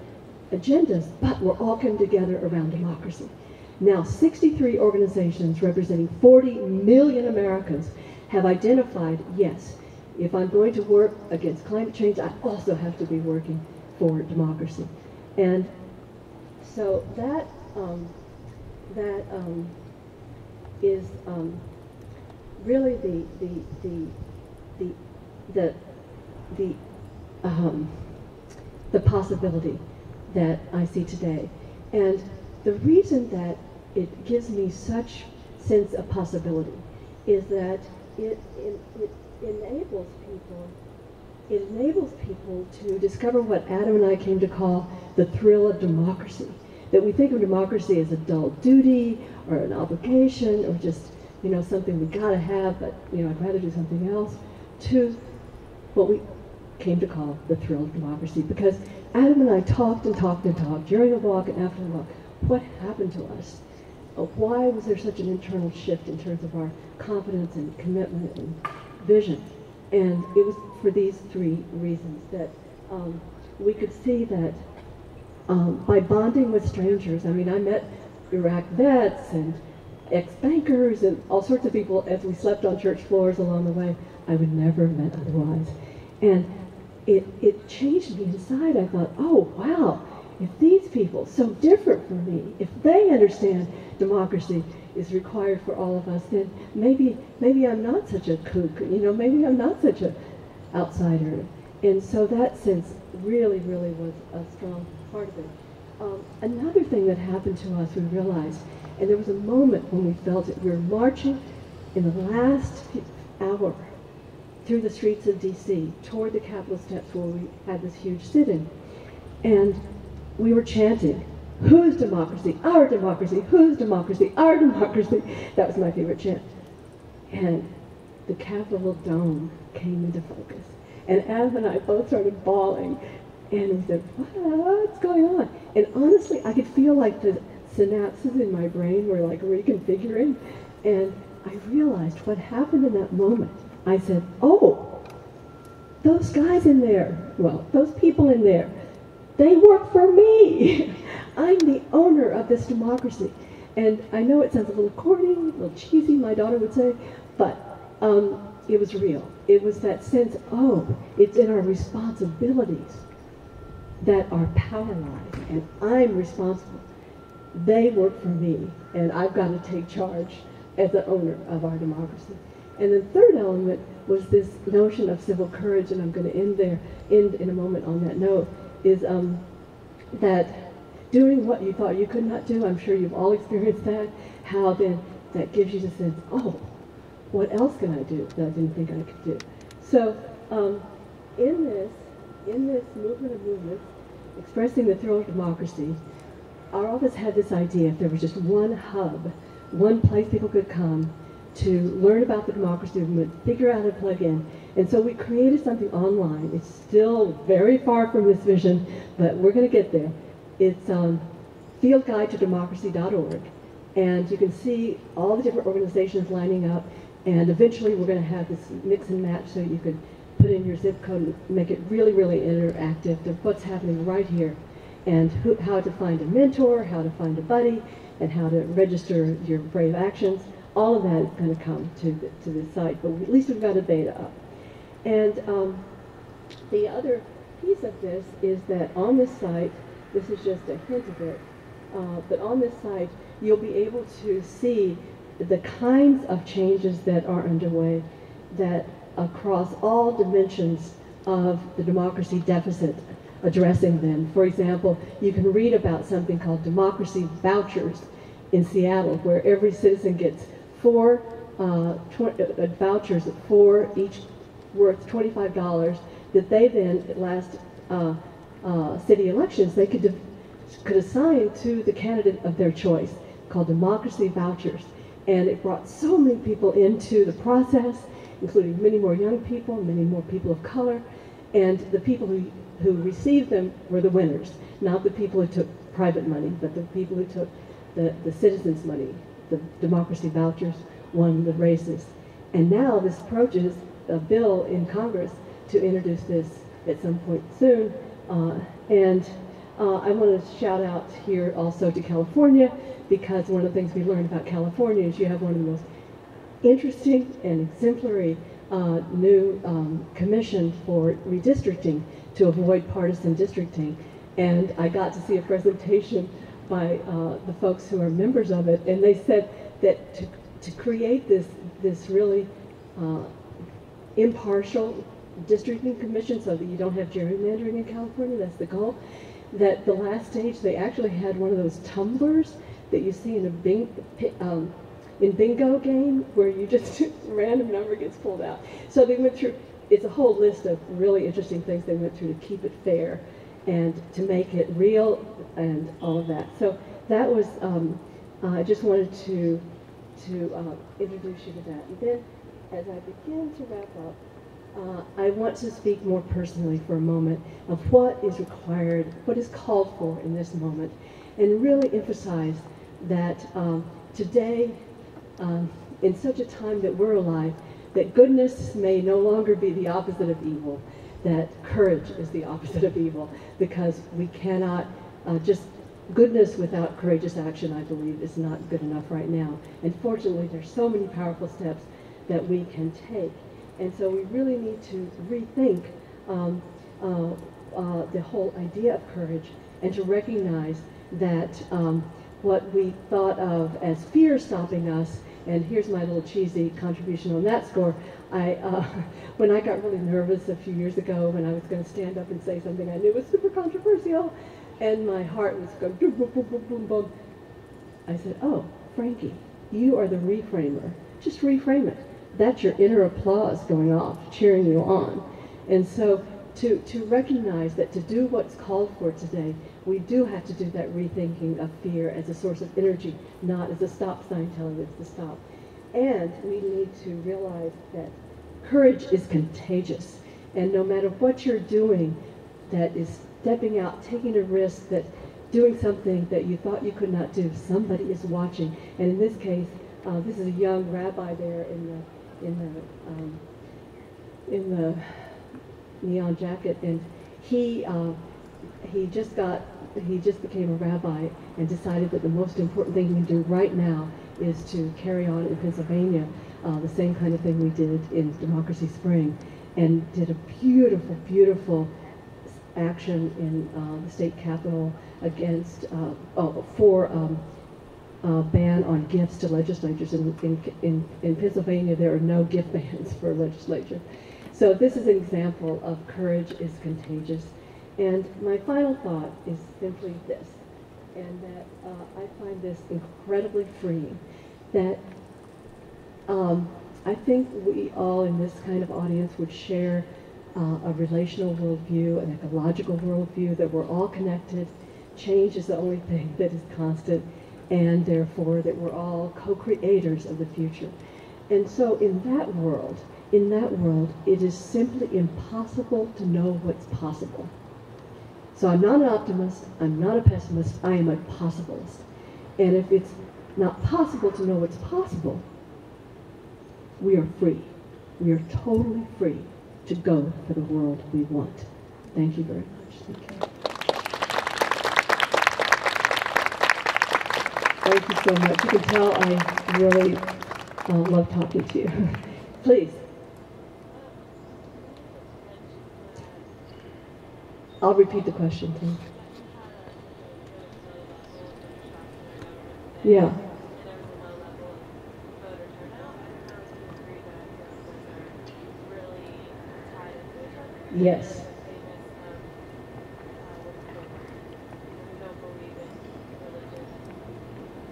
[SPEAKER 2] agendas, but we're all coming together around democracy. Now, 63 organizations representing 40 million Americans have identified, yes, if I'm going to work against climate change, I also have to be working for democracy. And so that, um, that um, is um, really the, the, the, the, the, the, um, the possibility that I see today. And the reason that it gives me such sense of possibility is that it, it, it enables people it enables people to discover what Adam and I came to call the thrill of democracy. That we think of democracy as a dull duty or an obligation or just, you know, something we gotta have, but, you know, I'd rather do something else, to what we came to call the thrill of democracy. Because Adam and I talked and talked and talked during the walk and after the walk. What happened to us? Uh, why was there such an internal shift in terms of our confidence and commitment and vision? And it was for these three reasons that um, we could see that um, by bonding with strangers, I mean, I met Iraq vets and ex-bankers and all sorts of people as we slept on church floors along the way I would never have met otherwise. And it, it changed me inside. I thought, oh, wow, if these people, so different from me, if they understand democracy is required for all of us, then maybe, maybe I'm not such a kook, you know, maybe I'm not such an outsider. And so that sense really, really was a strong part of it. Um, another thing that happened to us, we realized, and there was a moment when we felt it, we were marching in the last hour through the streets of D.C. toward the Capitol steps where we had this huge sit-in. And we were chanting, whose democracy? Our democracy. Whose democracy? Our democracy. That was my favorite chant. And the Capitol dome came into focus. And Adam and I both started bawling. And we said, what's going on? And honestly, I could feel like the synapses in my brain were like reconfiguring. And I realized what happened in that moment. I said, oh, those guys in there, well, those people in there, they work for me. I'm the owner of this democracy. And I know it sounds a little corny, a little cheesy, my daughter would say, but um, it was real. It was that sense, oh, it's in our responsibilities that our power lies, and I'm responsible. They work for me, and I've got to take charge as the owner of our democracy. And the third element was this notion of civil courage, and I'm going to end there, end in a moment on that note, is um, that doing what you thought you could not do, I'm sure you've all experienced that, how then that gives you the sense, oh, what else can I do that I didn't think I could do? So um, in this, in this movement of movements, expressing the thrill of democracy, our office had this idea if there was just one hub, one place people could come to learn about the democracy movement, figure out how to plug in. And so we created something online. It's still very far from this vision, but we're going to get there. It's um, fieldguidetodemocracy.org. And you can see all the different organizations lining up. And eventually we're going to have this mix and match so you can put in your zip code and make it really, really interactive to what's happening right here. And who, how to find a mentor, how to find a buddy, and how to register your brave actions. All of that is going to come to the, to the site, but at least we've got a beta up. And um, the other piece of this is that on this site, this is just a hint of it, uh, but on this site, you'll be able to see the kinds of changes that are underway that across all dimensions of the democracy deficit addressing them. For example, you can read about something called democracy vouchers in Seattle, where every citizen gets four uh, uh, vouchers, four each worth $25, that they then, at last uh, uh, city elections, they could, could assign to the candidate of their choice, called democracy vouchers. And it brought so many people into the process, including many more young people, many more people of color, and the people who, who received them were the winners, not the people who took private money, but the people who took the, the citizens' money, the democracy vouchers won the races. And now this approaches a bill in Congress to introduce this at some point soon. Uh, and uh, I want to shout out here also to California because one of the things we learned about California is you have one of the most interesting and exemplary uh, new um, commission for redistricting to avoid partisan districting. And I got to see a presentation by uh, the folks who are members of it, and they said that to, to create this, this really uh, impartial districting commission so that you don't have gerrymandering in California, that's the goal, that the last stage they actually had one of those tumblers that you see in a bing, um, in bingo game where you just random number gets pulled out. So they went through, it's a whole list of really interesting things they went through to keep it fair and to make it real and all of that. So that was, um, uh, I just wanted to, to uh, introduce you to that. And then as I begin to wrap up, uh, I want to speak more personally for a moment of what is required, what is called for in this moment, and really emphasize that um, today, um, in such a time that we're alive, that goodness may no longer be the opposite of evil, that courage is the opposite of evil, because we cannot uh, just goodness without courageous action, I believe, is not good enough right now. And fortunately, there's so many powerful steps that we can take. And so we really need to rethink um, uh, uh, the whole idea of courage and to recognize that um, what we thought of as fear stopping us, and here's my little cheesy contribution on that score. I, uh, when I got really nervous a few years ago when I was going to stand up and say something I knew was super controversial, and my heart was going boom, boom, boom, boom, boom, I said, oh, Frankie, you are the reframer. Just reframe it that's your inner applause going off, cheering you on. And so to, to recognize that to do what's called for today, we do have to do that rethinking of fear as a source of energy, not as a stop sign telling us to stop. And we need to realize that courage is contagious. And no matter what you're doing that is stepping out, taking a risk, that doing something that you thought you could not do, somebody is watching. And in this case, uh, this is a young rabbi there in the in the um, in the neon jacket, and he uh, he just got he just became a rabbi and decided that the most important thing he can do right now is to carry on in Pennsylvania uh, the same kind of thing we did in Democracy Spring, and did a beautiful, beautiful action in uh, the state capitol against uh, oh, for um, uh, ban on gifts to legislatures. In, in, in, in Pennsylvania, there are no gift bans for legislature. So this is an example of courage is contagious. And my final thought is simply this, and that uh, I find this incredibly freeing, that um, I think we all in this kind of audience would share uh, a relational worldview, an ecological worldview, that we're all connected. Change is the only thing that is constant, and therefore that we're all co-creators of the future. And so in that world, in that world, it is simply impossible to know what's possible. So I'm not an optimist, I'm not a pessimist, I am a possibilist. And if it's not possible to know what's possible, we are free. We are totally free to go for the world we want. Thank you very much. Thank you. Thank you so much. You can tell I really uh, love talking to you. Please. I'll repeat the question, please. Yeah. Yes.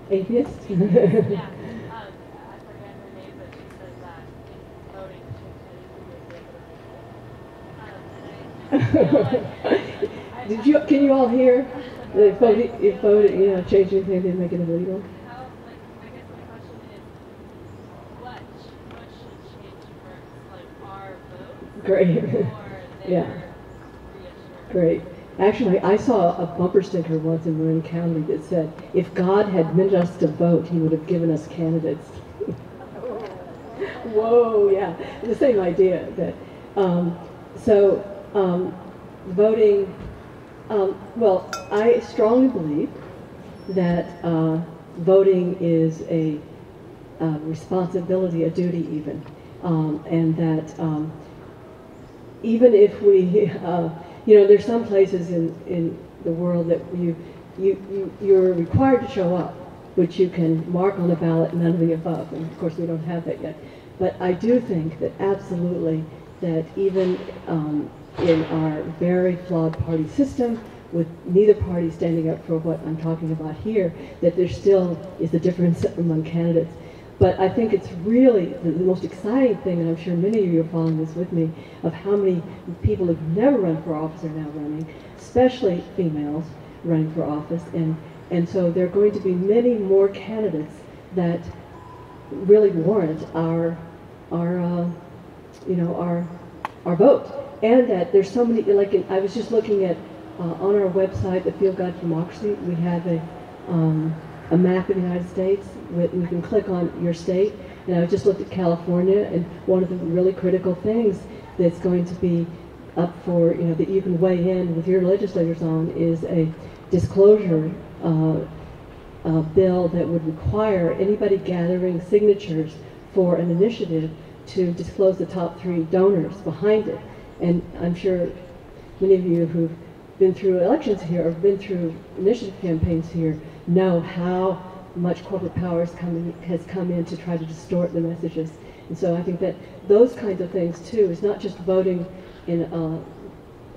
[SPEAKER 2] Atheist?
[SPEAKER 3] yeah,
[SPEAKER 2] can you all hear? If voting, if you know, changing anything, they make it illegal?
[SPEAKER 3] how, like, I guess my question is, what, should change first, like our votes
[SPEAKER 2] Great. Yeah. Great. Actually, I saw a bumper sticker once in Marin County that said, if God had meant us to vote, he would have given us candidates. Whoa, yeah, the same idea that, um, so, um, voting, um, well, I strongly believe that, uh, voting is a, uh, responsibility, a duty even, um, and that, um, even if we, uh, you know, there's some places in, in the world that you, you, you, you're required to show up, which you can mark on the ballot, none of the above, and of course we don't have that yet. But I do think that absolutely that even um, in our very flawed party system, with neither party standing up for what I'm talking about here, that there still is a difference among candidates. But I think it's really the, most exciting thing, and I'm sure many of you are following this with me, of how many people who've never run for office are now running, especially females running for office. And, and so there are going to be many more candidates that really warrant our, our uh, you know, our, our vote. And that there's so many, like, I was just looking at, uh, on our website, the Field Guide for Democracy, we have a, um, a map of the United States. You can click on your state. And I just looked at California, and one of the really critical things that's going to be up for, you know, that you can weigh in with your legislators on is a disclosure uh, uh, bill that would require anybody gathering signatures for an initiative to disclose the top three donors behind it. And I'm sure many of you who've been through elections here or been through initiative campaigns here know how much corporate power has come in, has come in to try to distort the messages. And so I think that those kinds of things too is not just voting in uh,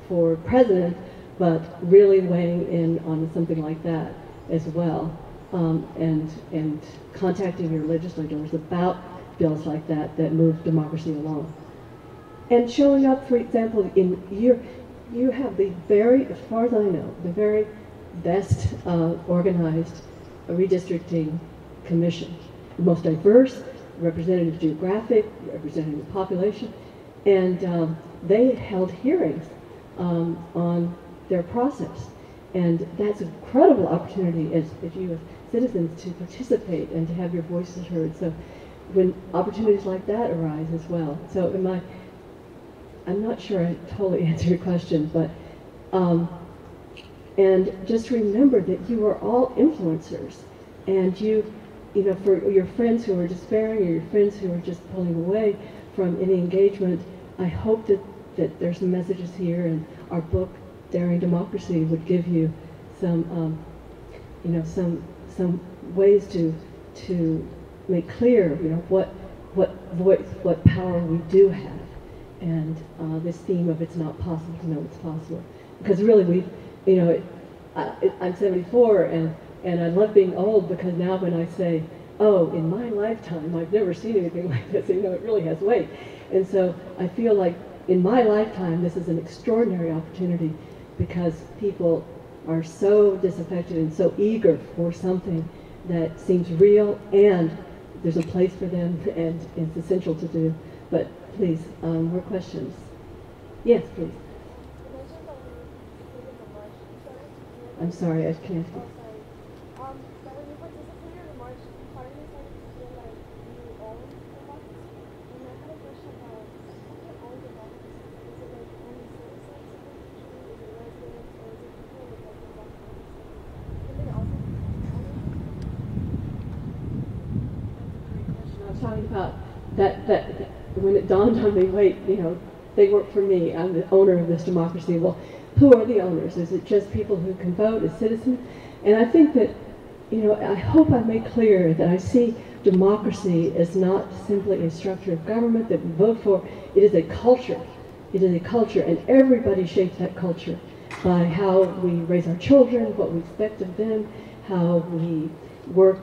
[SPEAKER 2] for president, but really weighing in on something like that as well, um, and and contacting your legislators about bills like that that move democracy along, and showing up, for example, in your you have the very, as far as I know, the very best uh, organized redistricting commission, the most diverse, representative geographic, representative population, and um, they held hearings um, on their process. And that's an incredible opportunity as, as you as citizens to participate and to have your voices heard. So when opportunities like that arise as well. So am I, I'm not sure I totally answered your question, but, um, and just remember that you are all influencers and you, you know, for your friends who are despairing or your friends who are just pulling away from any engagement, I hope that, that there's messages here and our book, Daring Democracy, would give you some, um, you know, some, some ways to, to make clear, you know, what, what voice, what power we do have. And uh, this theme of it's not possible to know it's possible. Because really we, you know, it, I, I'm 74 and, and I love being old because now when I say, oh, in my lifetime, I've never seen anything like this, you know, it really has weight. And so I feel like in my lifetime, this is an extraordinary opportunity because people are so disaffected and so eager for something that seems real and there's a place for them and it's essential to do. But please, um, more questions? Yes, please. I'm sorry, I can't.
[SPEAKER 4] Um, but when you participated in the march, part of me started to feel like you own democracy. And I had a question about who can own democracy? Is it like only citizens of the country? Is it residents? Or is it people with like the democracy? Can they also own
[SPEAKER 2] I was talking about that, that, that when it dawned on me, wait, you know, they work for me. I'm the owner of this democracy. Well, who are the owners? Is it just people who can vote as citizens? And I think that, you know, I hope I make clear that I see democracy as not simply a structure of government that we vote for. It is a culture. It is a culture, and everybody shapes that culture by how we raise our children, what we expect of them, how we work,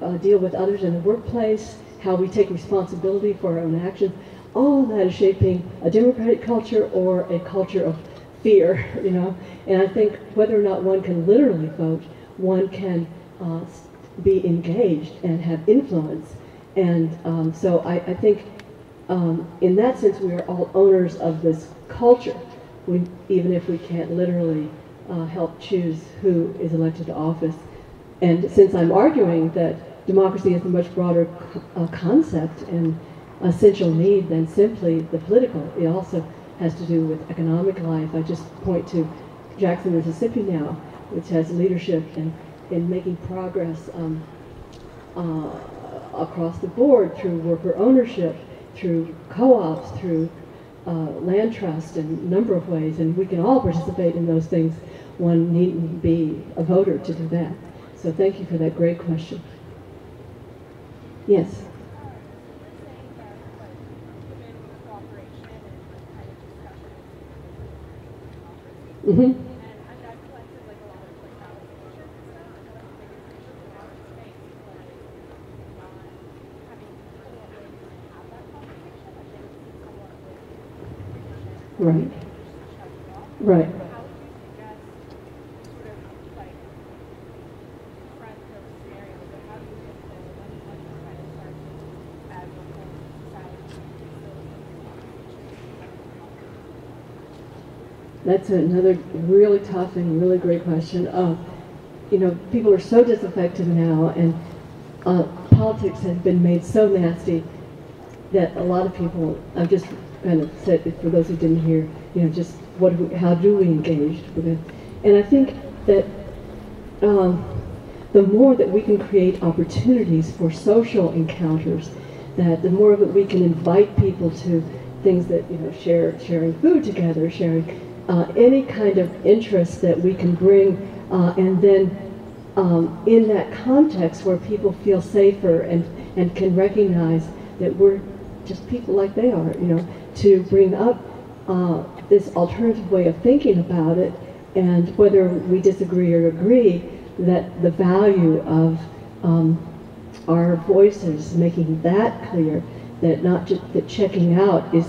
[SPEAKER 2] uh, deal with others in the workplace, how we take responsibility for our own actions. All of that is shaping a democratic culture or a culture of fear, you know. And I think whether or not one can literally vote, one can uh, be engaged and have influence. And um, so I, I think um, in that sense we are all owners of this culture, we, even if we can't literally uh, help choose who is elected to office. And since I'm arguing that democracy is a much broader uh, concept and essential need than simply the political, it also has to do with economic life. I just point to Jackson, Mississippi now, which has leadership in, in making progress um, uh, across the board through worker ownership, through co-ops, through uh, land trust in a number of ways, and we can all participate in those things. One needn't be a voter to do that. So thank you for that great question. Yes.
[SPEAKER 3] saying that, like, given the cooperation and like kind of discussion democracy,
[SPEAKER 2] Mm-hmm.
[SPEAKER 3] and I've got collected like a lot of like validation and stuff, and one of the biggest issues in our space is like not having people willing to have that conversation. I think it's somewhat Mm-hmm. with
[SPEAKER 2] Right. Right.
[SPEAKER 3] How would you suggest sort of like confront those scenarios, or how do you get to when when you kind of start to as a whole society
[SPEAKER 2] That's another really tough and really great question. Uh, you know, people are so disaffected now, and uh, politics has been made so nasty that a lot of people. I've just kind of said for those who didn't hear, you know, just what, how do we engage with it? And I think that um, the more that we can create opportunities for social encounters, that the more that we can invite people to things that you know, share sharing food together, sharing uh, any kind of interest that we can bring, uh, and then um, in that context where people feel safer and and can recognize that we're just people like they are, you know, to bring up uh, this alternative way of thinking about it, and whether we disagree or agree, that the value of um, our voices, making that clear, that not just that checking out is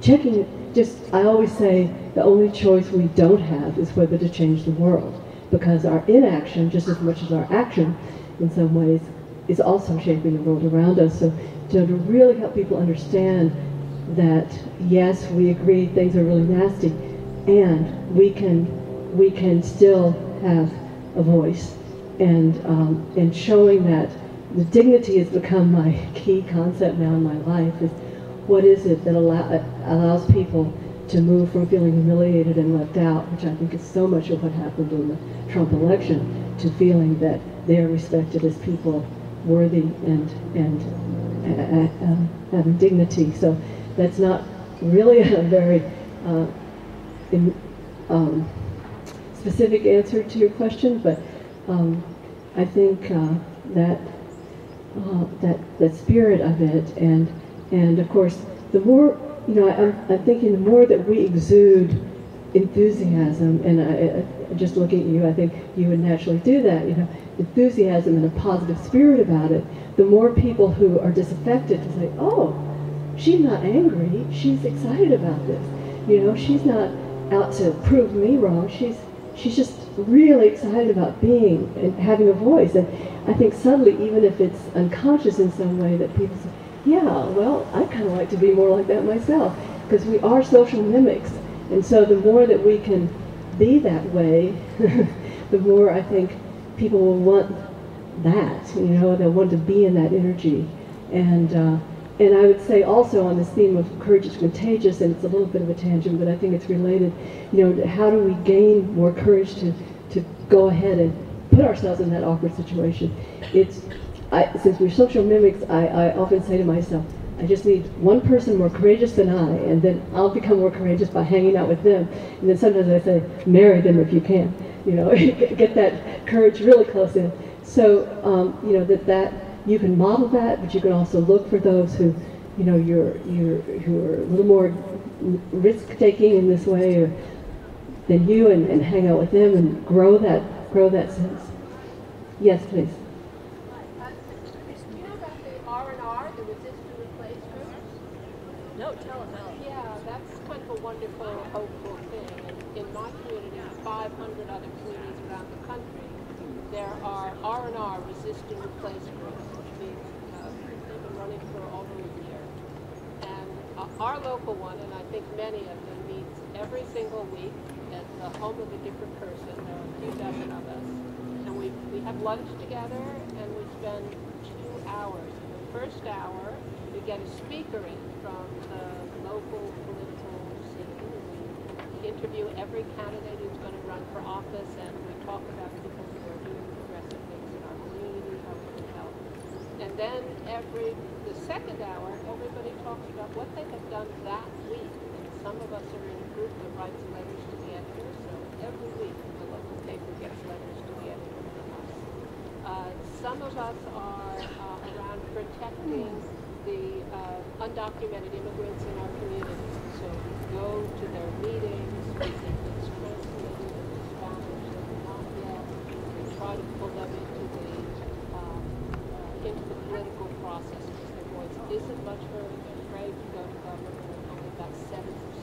[SPEAKER 2] checking. Just I always say the only choice we don't have is whether to change the world, because our inaction, just as much as our action, in some ways, is also shaping the world around us. So, to, really help people understand that yes, we agree things are really nasty, and we can we can still have a voice, and um, and showing that the dignity has become my key concept now in my life is what is it that allow, allows people to move from feeling humiliated and left out, which I think is so much of what happened in the Trump election, to feeling that they are respected as people worthy and and uh, uh, having dignity. So that's not really a very uh, in, um, specific answer to your question, but um, I think uh, that uh, that that spirit of it, and and of course, the more you know, I'm, I'm thinking the more that we exude enthusiasm, and I, I, just looking at you, I think you would naturally do that. You know, enthusiasm and a positive spirit about it. The more people who are disaffected to say, "Oh, she's not angry. She's excited about this." You know, she's not out to prove me wrong. She's she's just really excited about being and having a voice. And I think subtly, even if it's unconscious in some way, that people say, yeah, well, I kind of like to be more like that myself. Because we are social mimics. And so the more that we can be that way, the more I think people will want that. You know, they'll want to be in that energy. And, uh, and I would say also on this theme of courage is contagious, and it's a little bit of a tangent, but I think it's related. You know, how do we gain more courage to, to go ahead and put ourselves in that awkward situation? It's I, since we're social mimics, I, I often say to myself, I just need one person more courageous than I, and then I'll become more courageous by hanging out with them. And then sometimes I say, marry them if you can. You know, get that courage really close in. So, um, you know, that, that you can model that, but you can also look for those who, you know, you're, you're, who are a little more risk-taking in this way or than you and, and hang out with them and grow that, grow that sense. Yes, please.
[SPEAKER 5] You know about the R and R, the resist and replace group?
[SPEAKER 6] No, tell them, tell
[SPEAKER 5] Yeah, that's kind of a wonderful, hopeful thing. And in my community, and 500 other communities around the country, there are R and R resist and replace groups, which means uh, they've been running for over a year. And uh, our local one, and I think many of them, meets every single week at the home of a different person. There are a few dozen of us. And we, we have lunch together and we spend two hours. In the first hour, we get a speaker in from the local political scene. We interview every candidate who's going to run for office and we talk about people who are doing progressive things in our community, how we can help. And then every, the second hour, everybody talks about what they have done that week. And some of us are in a group that writes letters to the editor, so every week the local paper gets letters to the editor from us. Uh, some of us are uh, around protecting the uh, undocumented immigrants in our community. So we go to their meetings, we think it's translated into Spanish, not yet. We try to pull them into this is much further, right? You go to government, only that 7%.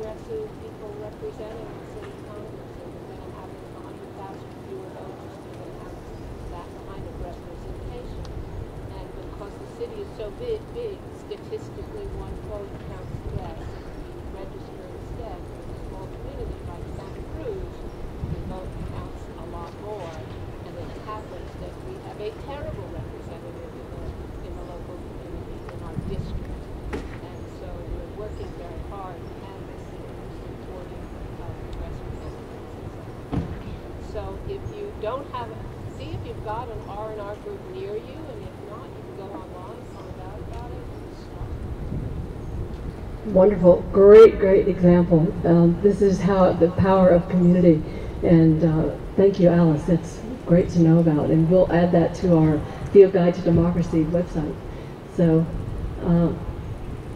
[SPEAKER 5] Progressive people representing the city Congress, and we're going to have hundred thousand fewer voters to have that kind of representation. And because the city is so big, big, statistically one vote counts less. If you register instead for a small community like Santa Cruz, the vote counts a lot more. And then it happens that we have a terrible representative in the, in the local community, in our district. And so we're working very hard canvassing and supporting uh, progressive candidates. So if you don't have, see if you've got an R and R group near you, and if not, you can go online, find out about it, and start.
[SPEAKER 2] Wonderful, great, great example. Um, this is how the power of community, and uh, thank you, Alice. That's great to know about, and we'll add that to our Field Guide to Democracy website. So, um,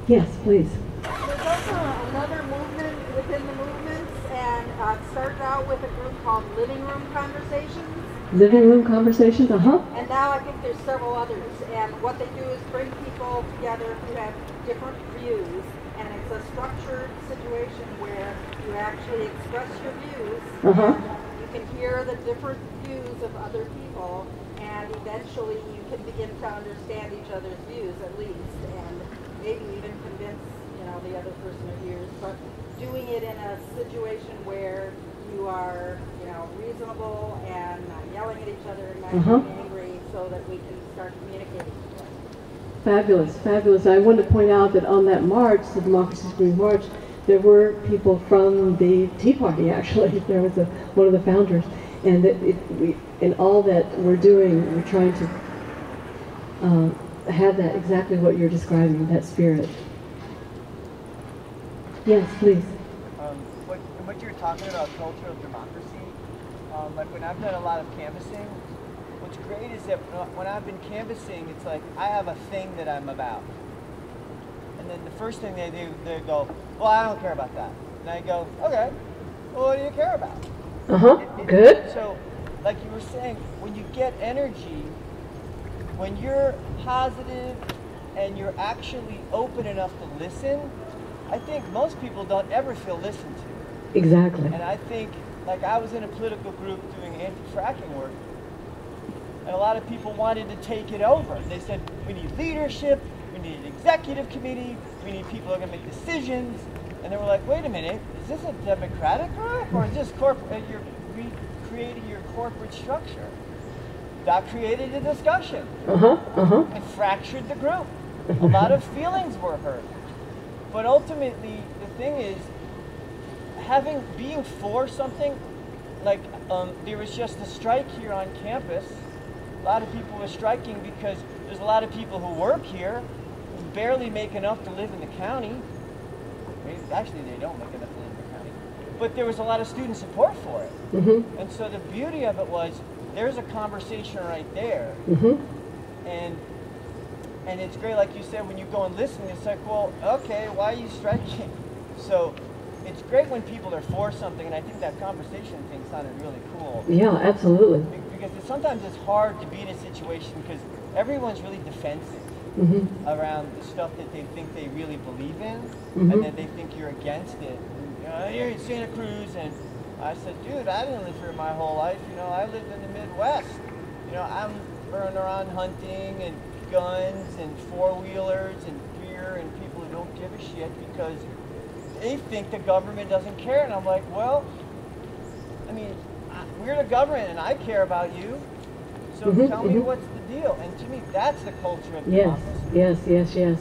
[SPEAKER 2] yes, please.
[SPEAKER 7] There's also another movement within the movements, and uh, started out with a group called Living Room Conversations,
[SPEAKER 2] Living room conversations. Uh huh.
[SPEAKER 7] and now I think there's several others. And what they do is bring people together who have different views, it's a structured situation where you actually express your views.
[SPEAKER 2] Uh-huh.
[SPEAKER 7] You can hear the different views of other people, and eventually you can begin to understand each other's views at least. And maybe even convince, you know, the other person of yours, but doing it in a situation where you are, you know, reasonable and not yelling at each other and not
[SPEAKER 2] Uh-huh.
[SPEAKER 7] getting angry so that we can start communicating.
[SPEAKER 2] Fabulous, fabulous. I want to point out that on that march, the Democracy Spring March, there were people from the Tea Party. Actually, there was a, one of the founders, and that it, we, in all that we're doing, we're trying to uh, have that exactly what you're describing, that spirit. Yes, please.
[SPEAKER 8] um, what, what you're talking about culture of democracy, um, like when I've done a lot of canvassing, what's great is that when I've been canvassing, it's like I have a thing that I'm about. And then the first thing they do, they go, well, I don't care about that. And I go, okay, well, what do you care about?
[SPEAKER 2] Uh huh.
[SPEAKER 8] It- it-
[SPEAKER 2] Good.
[SPEAKER 8] So, like you were saying, when you get energy, when you're positive and you're actually open enough to listen, I think most people don't ever feel listened to.
[SPEAKER 2] Exactly.
[SPEAKER 8] And I think, like I was in a political group doing anti-fracking work, and a lot of people wanted to take it over. They said, we need leadership, we need an executive committee, we need people who are going to make decisions. And they were like, wait a minute, is this a democratic group or is this corporate, uh, you're recreating your corporate structure? That created a discussion.
[SPEAKER 2] Uh huh. Uh huh.
[SPEAKER 8] It fractured the group. A lot of feelings were hurt. But ultimately, the thing is, having being for something, like um, there was just a strike here on campus. A lot of people were striking because there's a lot of people who work here who barely make enough to live in the county. Maybe- Actually, they don't make enough to live in the county. But there was a lot of student support for it.
[SPEAKER 2] Mm-hmm.
[SPEAKER 8] And so the beauty of it was there's a conversation right there
[SPEAKER 2] Mm-hmm.
[SPEAKER 8] and and it's great like you said when you go and listen it's like well okay why are you striking so it's great when people are for something and i think that conversation thing sounded really cool
[SPEAKER 2] Yeah, absolutely.
[SPEAKER 8] Be- because it's, sometimes it's hard to be in a situation because everyone's really defensive
[SPEAKER 2] Mm-hmm.
[SPEAKER 8] around the stuff that they think they really believe in
[SPEAKER 2] Mhm.
[SPEAKER 8] and then they think you're against it and, you know, you're in santa cruz and i said dude i didn't live here my whole life you know i lived in the midwest you know i'm running around hunting and guns and four-wheelers and beer and people who don't give a shit because they think the government doesn't care and i'm like well i mean we're the government and i care about you so
[SPEAKER 2] Mhm,
[SPEAKER 8] tell me
[SPEAKER 2] mhm.
[SPEAKER 8] what's the deal and to me that's the culture of
[SPEAKER 2] Yes,
[SPEAKER 8] democracy
[SPEAKER 2] yes, yes, yes.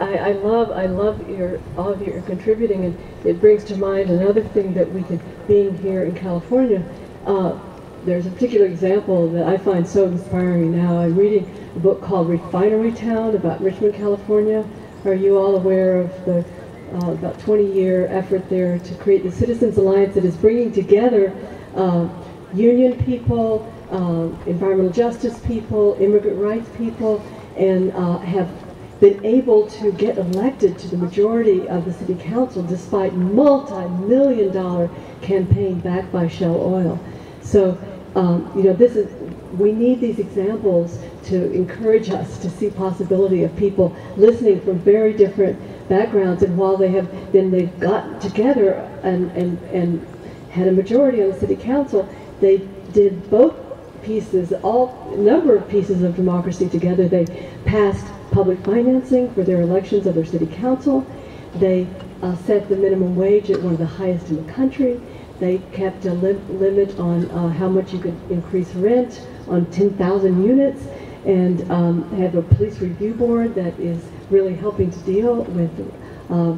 [SPEAKER 2] I, I love, I love your, all of your contributing, and it brings to mind another thing that we could, being here in California, uh, there's a particular example that I find so inspiring now. I'm reading a book called Refinery Town about Richmond, California. Are you all aware of the uh, about 20-year effort there to create the Citizens Alliance that is bringing together union people, um, environmental justice people, immigrant rights people, and uh, have been able to get elected to the majority of the city council despite multi-million dollar campaign backed by Shell Oil. So, um, you know, this is, we need these examples to encourage us to see possibility of people listening from very different backgrounds and while they have, then they've gotten together and, and, and had a majority on the city council, they did both pieces, all number of pieces of democracy together. They passed public financing for their elections of their city council. They uh, set the minimum wage at one of the highest in the country. They kept a lim- limit on uh, how much you could increase rent on 10,000 units and um, have a police review board that is really helping to deal with uh,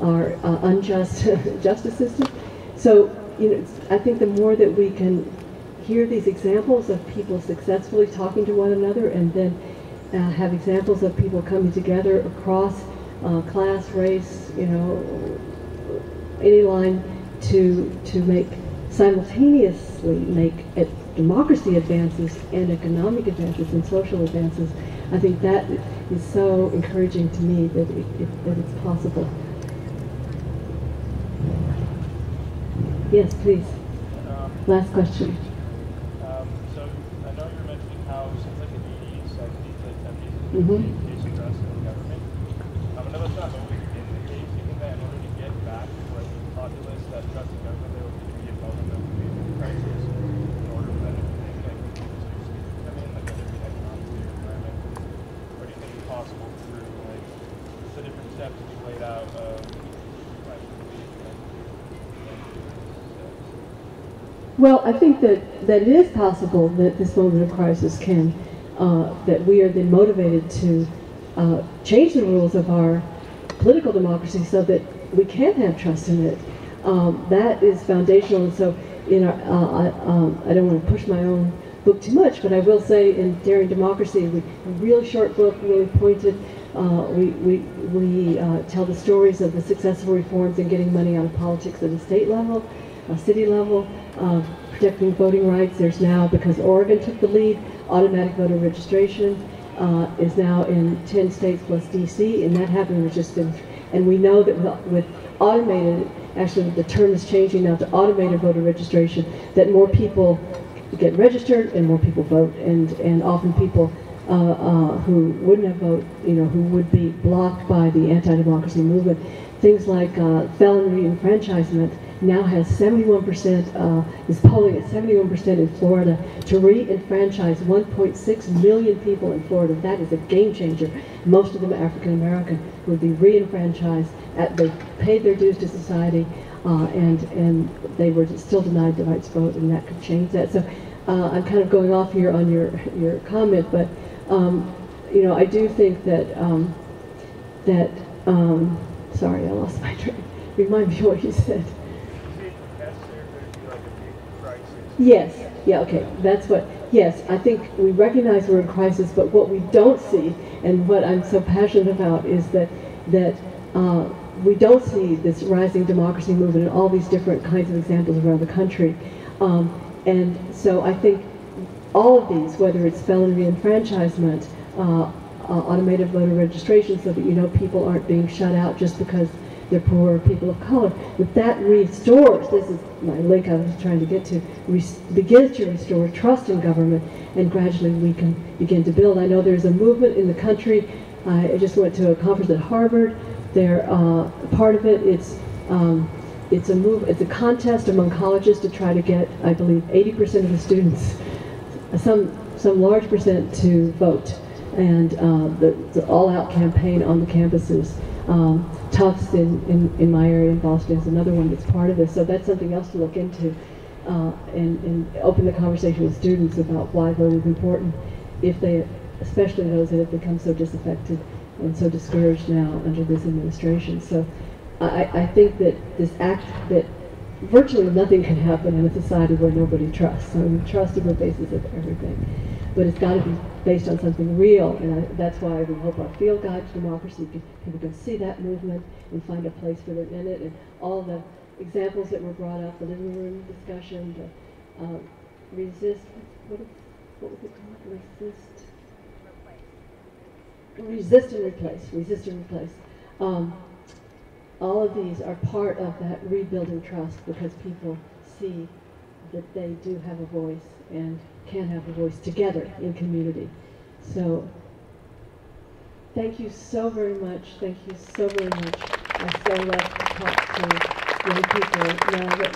[SPEAKER 2] our uh, unjust justice system. So, you know, I think the more that we can hear these examples of people successfully talking to one another and then uh, have examples of people coming together across uh, class, race, you know, any line to to make simultaneously make democracy advances and economic advances and social advances. I think that is so encouraging to me that it, it, that it's possible. Yes, please.
[SPEAKER 9] Um,
[SPEAKER 2] Last question.
[SPEAKER 9] um, so I know you were mentioning how since like the 80s, 70s, late 70s,
[SPEAKER 2] Mhm.
[SPEAKER 9] case addressed in the government. Um, I know that's not always been the case. You think that in order to get back to like the populace that trust the government, there would be a moment of crisis in order for that to think like people to come in, like whether it be economic or environment, or do you think it's possible through like to be laid out of like
[SPEAKER 2] Well, I think that, that it is possible that this moment of crisis can, uh, that we are then motivated to uh, change the rules of our political democracy so that we can have trust in it. Um, that is foundational, and so in our, uh, I, um, I don't want to push my own book too much, but I will say in Daring Democracy, we, a really short book, really pointed. Uh, we we, we uh, tell the stories of the successful reforms in getting money out of politics at the state level, uh, city level, uh, protecting voting rights. There's now, because Oregon took the lead, automatic voter registration uh, is now in 10 states plus DC, and that happened was just been, and we know that with, with automated, actually the term is changing now to automated voter registration, that more people get registered and more people vote, and, and often people uh, uh, who wouldn't have voted, you know, who would be blocked by the anti-democracy movement. Things like uh, felon reenfranchisement now has 71%, uh, is polling at 71% in Florida to re-enfranchise 1.6 million people in Florida. That is a game changer. Most of them African American would be re-enfranchised. At, they paid their dues to society, uh, and and they were still denied the right to vote, and that could change that. So uh, I'm kind of going off here on your your comment, but um, you know I do think that um, that um, sorry I lost my train. Remind me what you said.
[SPEAKER 9] Is it necessary for there to be like a big crisis?
[SPEAKER 2] Yes, yeah, okay, that's what, yes, I think we recognize we're in crisis, but what we don't see, and what I'm so passionate about, is that, that uh, we don't see this rising democracy movement and all these different kinds of examples around the country. Um, and so I think all of these, whether it's felon reenfranchisement, uh, uh, automated voter registration, so that you know people aren't being shut out just because poor people of color, that that restores, this is my link I was trying to get to, begins to restore trust in government, and gradually we can begin to build. I know there's a movement in the country. I just went to a conference at Harvard. They're uh, part of it. It's um, it's a move. It's a contest among colleges to try to get, I believe, 80% of the students, some some large percent, to vote, and uh, the, the all-out campaign on the campuses. Um, Tufts in, in, in my area in Boston is another one that's part of this. So that's something else to look into uh, and, and open the conversation with students about why voting is important if they, especially those that have become so disaffected and so discouraged now under this administration. So I, I think that this act that virtually nothing can happen in a society where nobody trusts. So trust is the basis of everything. But it's got to be based on something real, and I, that's why we hope our field guide to democracy, people can see that movement and find a place for them in it, and all the examples that were brought up, the living room discussion, the uh, resist, what, is, what was it called? Resist? Resist and replace, resist and replace. Um, all of these are part of that rebuilding trust because people see that they do have a voice and can have a voice together in community. So thank you so very much. Thank you so very much. I so love to talk to young people now that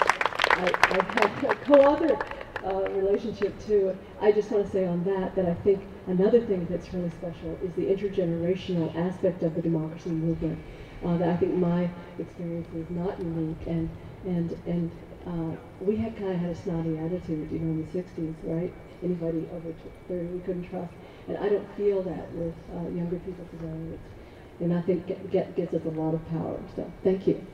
[SPEAKER 2] I, I've had a co-author uh, relationship too. I just want to say on that that I think another thing that's really special is the intergenerational aspect of the democracy movement. Uh, that I think my experience is not unique, and and and uh, we had kind of had a snotty attitude, you know, in the '60s, right? Anybody over 30 we couldn't trust, and I don't feel that with uh, younger people today. And I think get, get, gives us a lot of power. So thank you.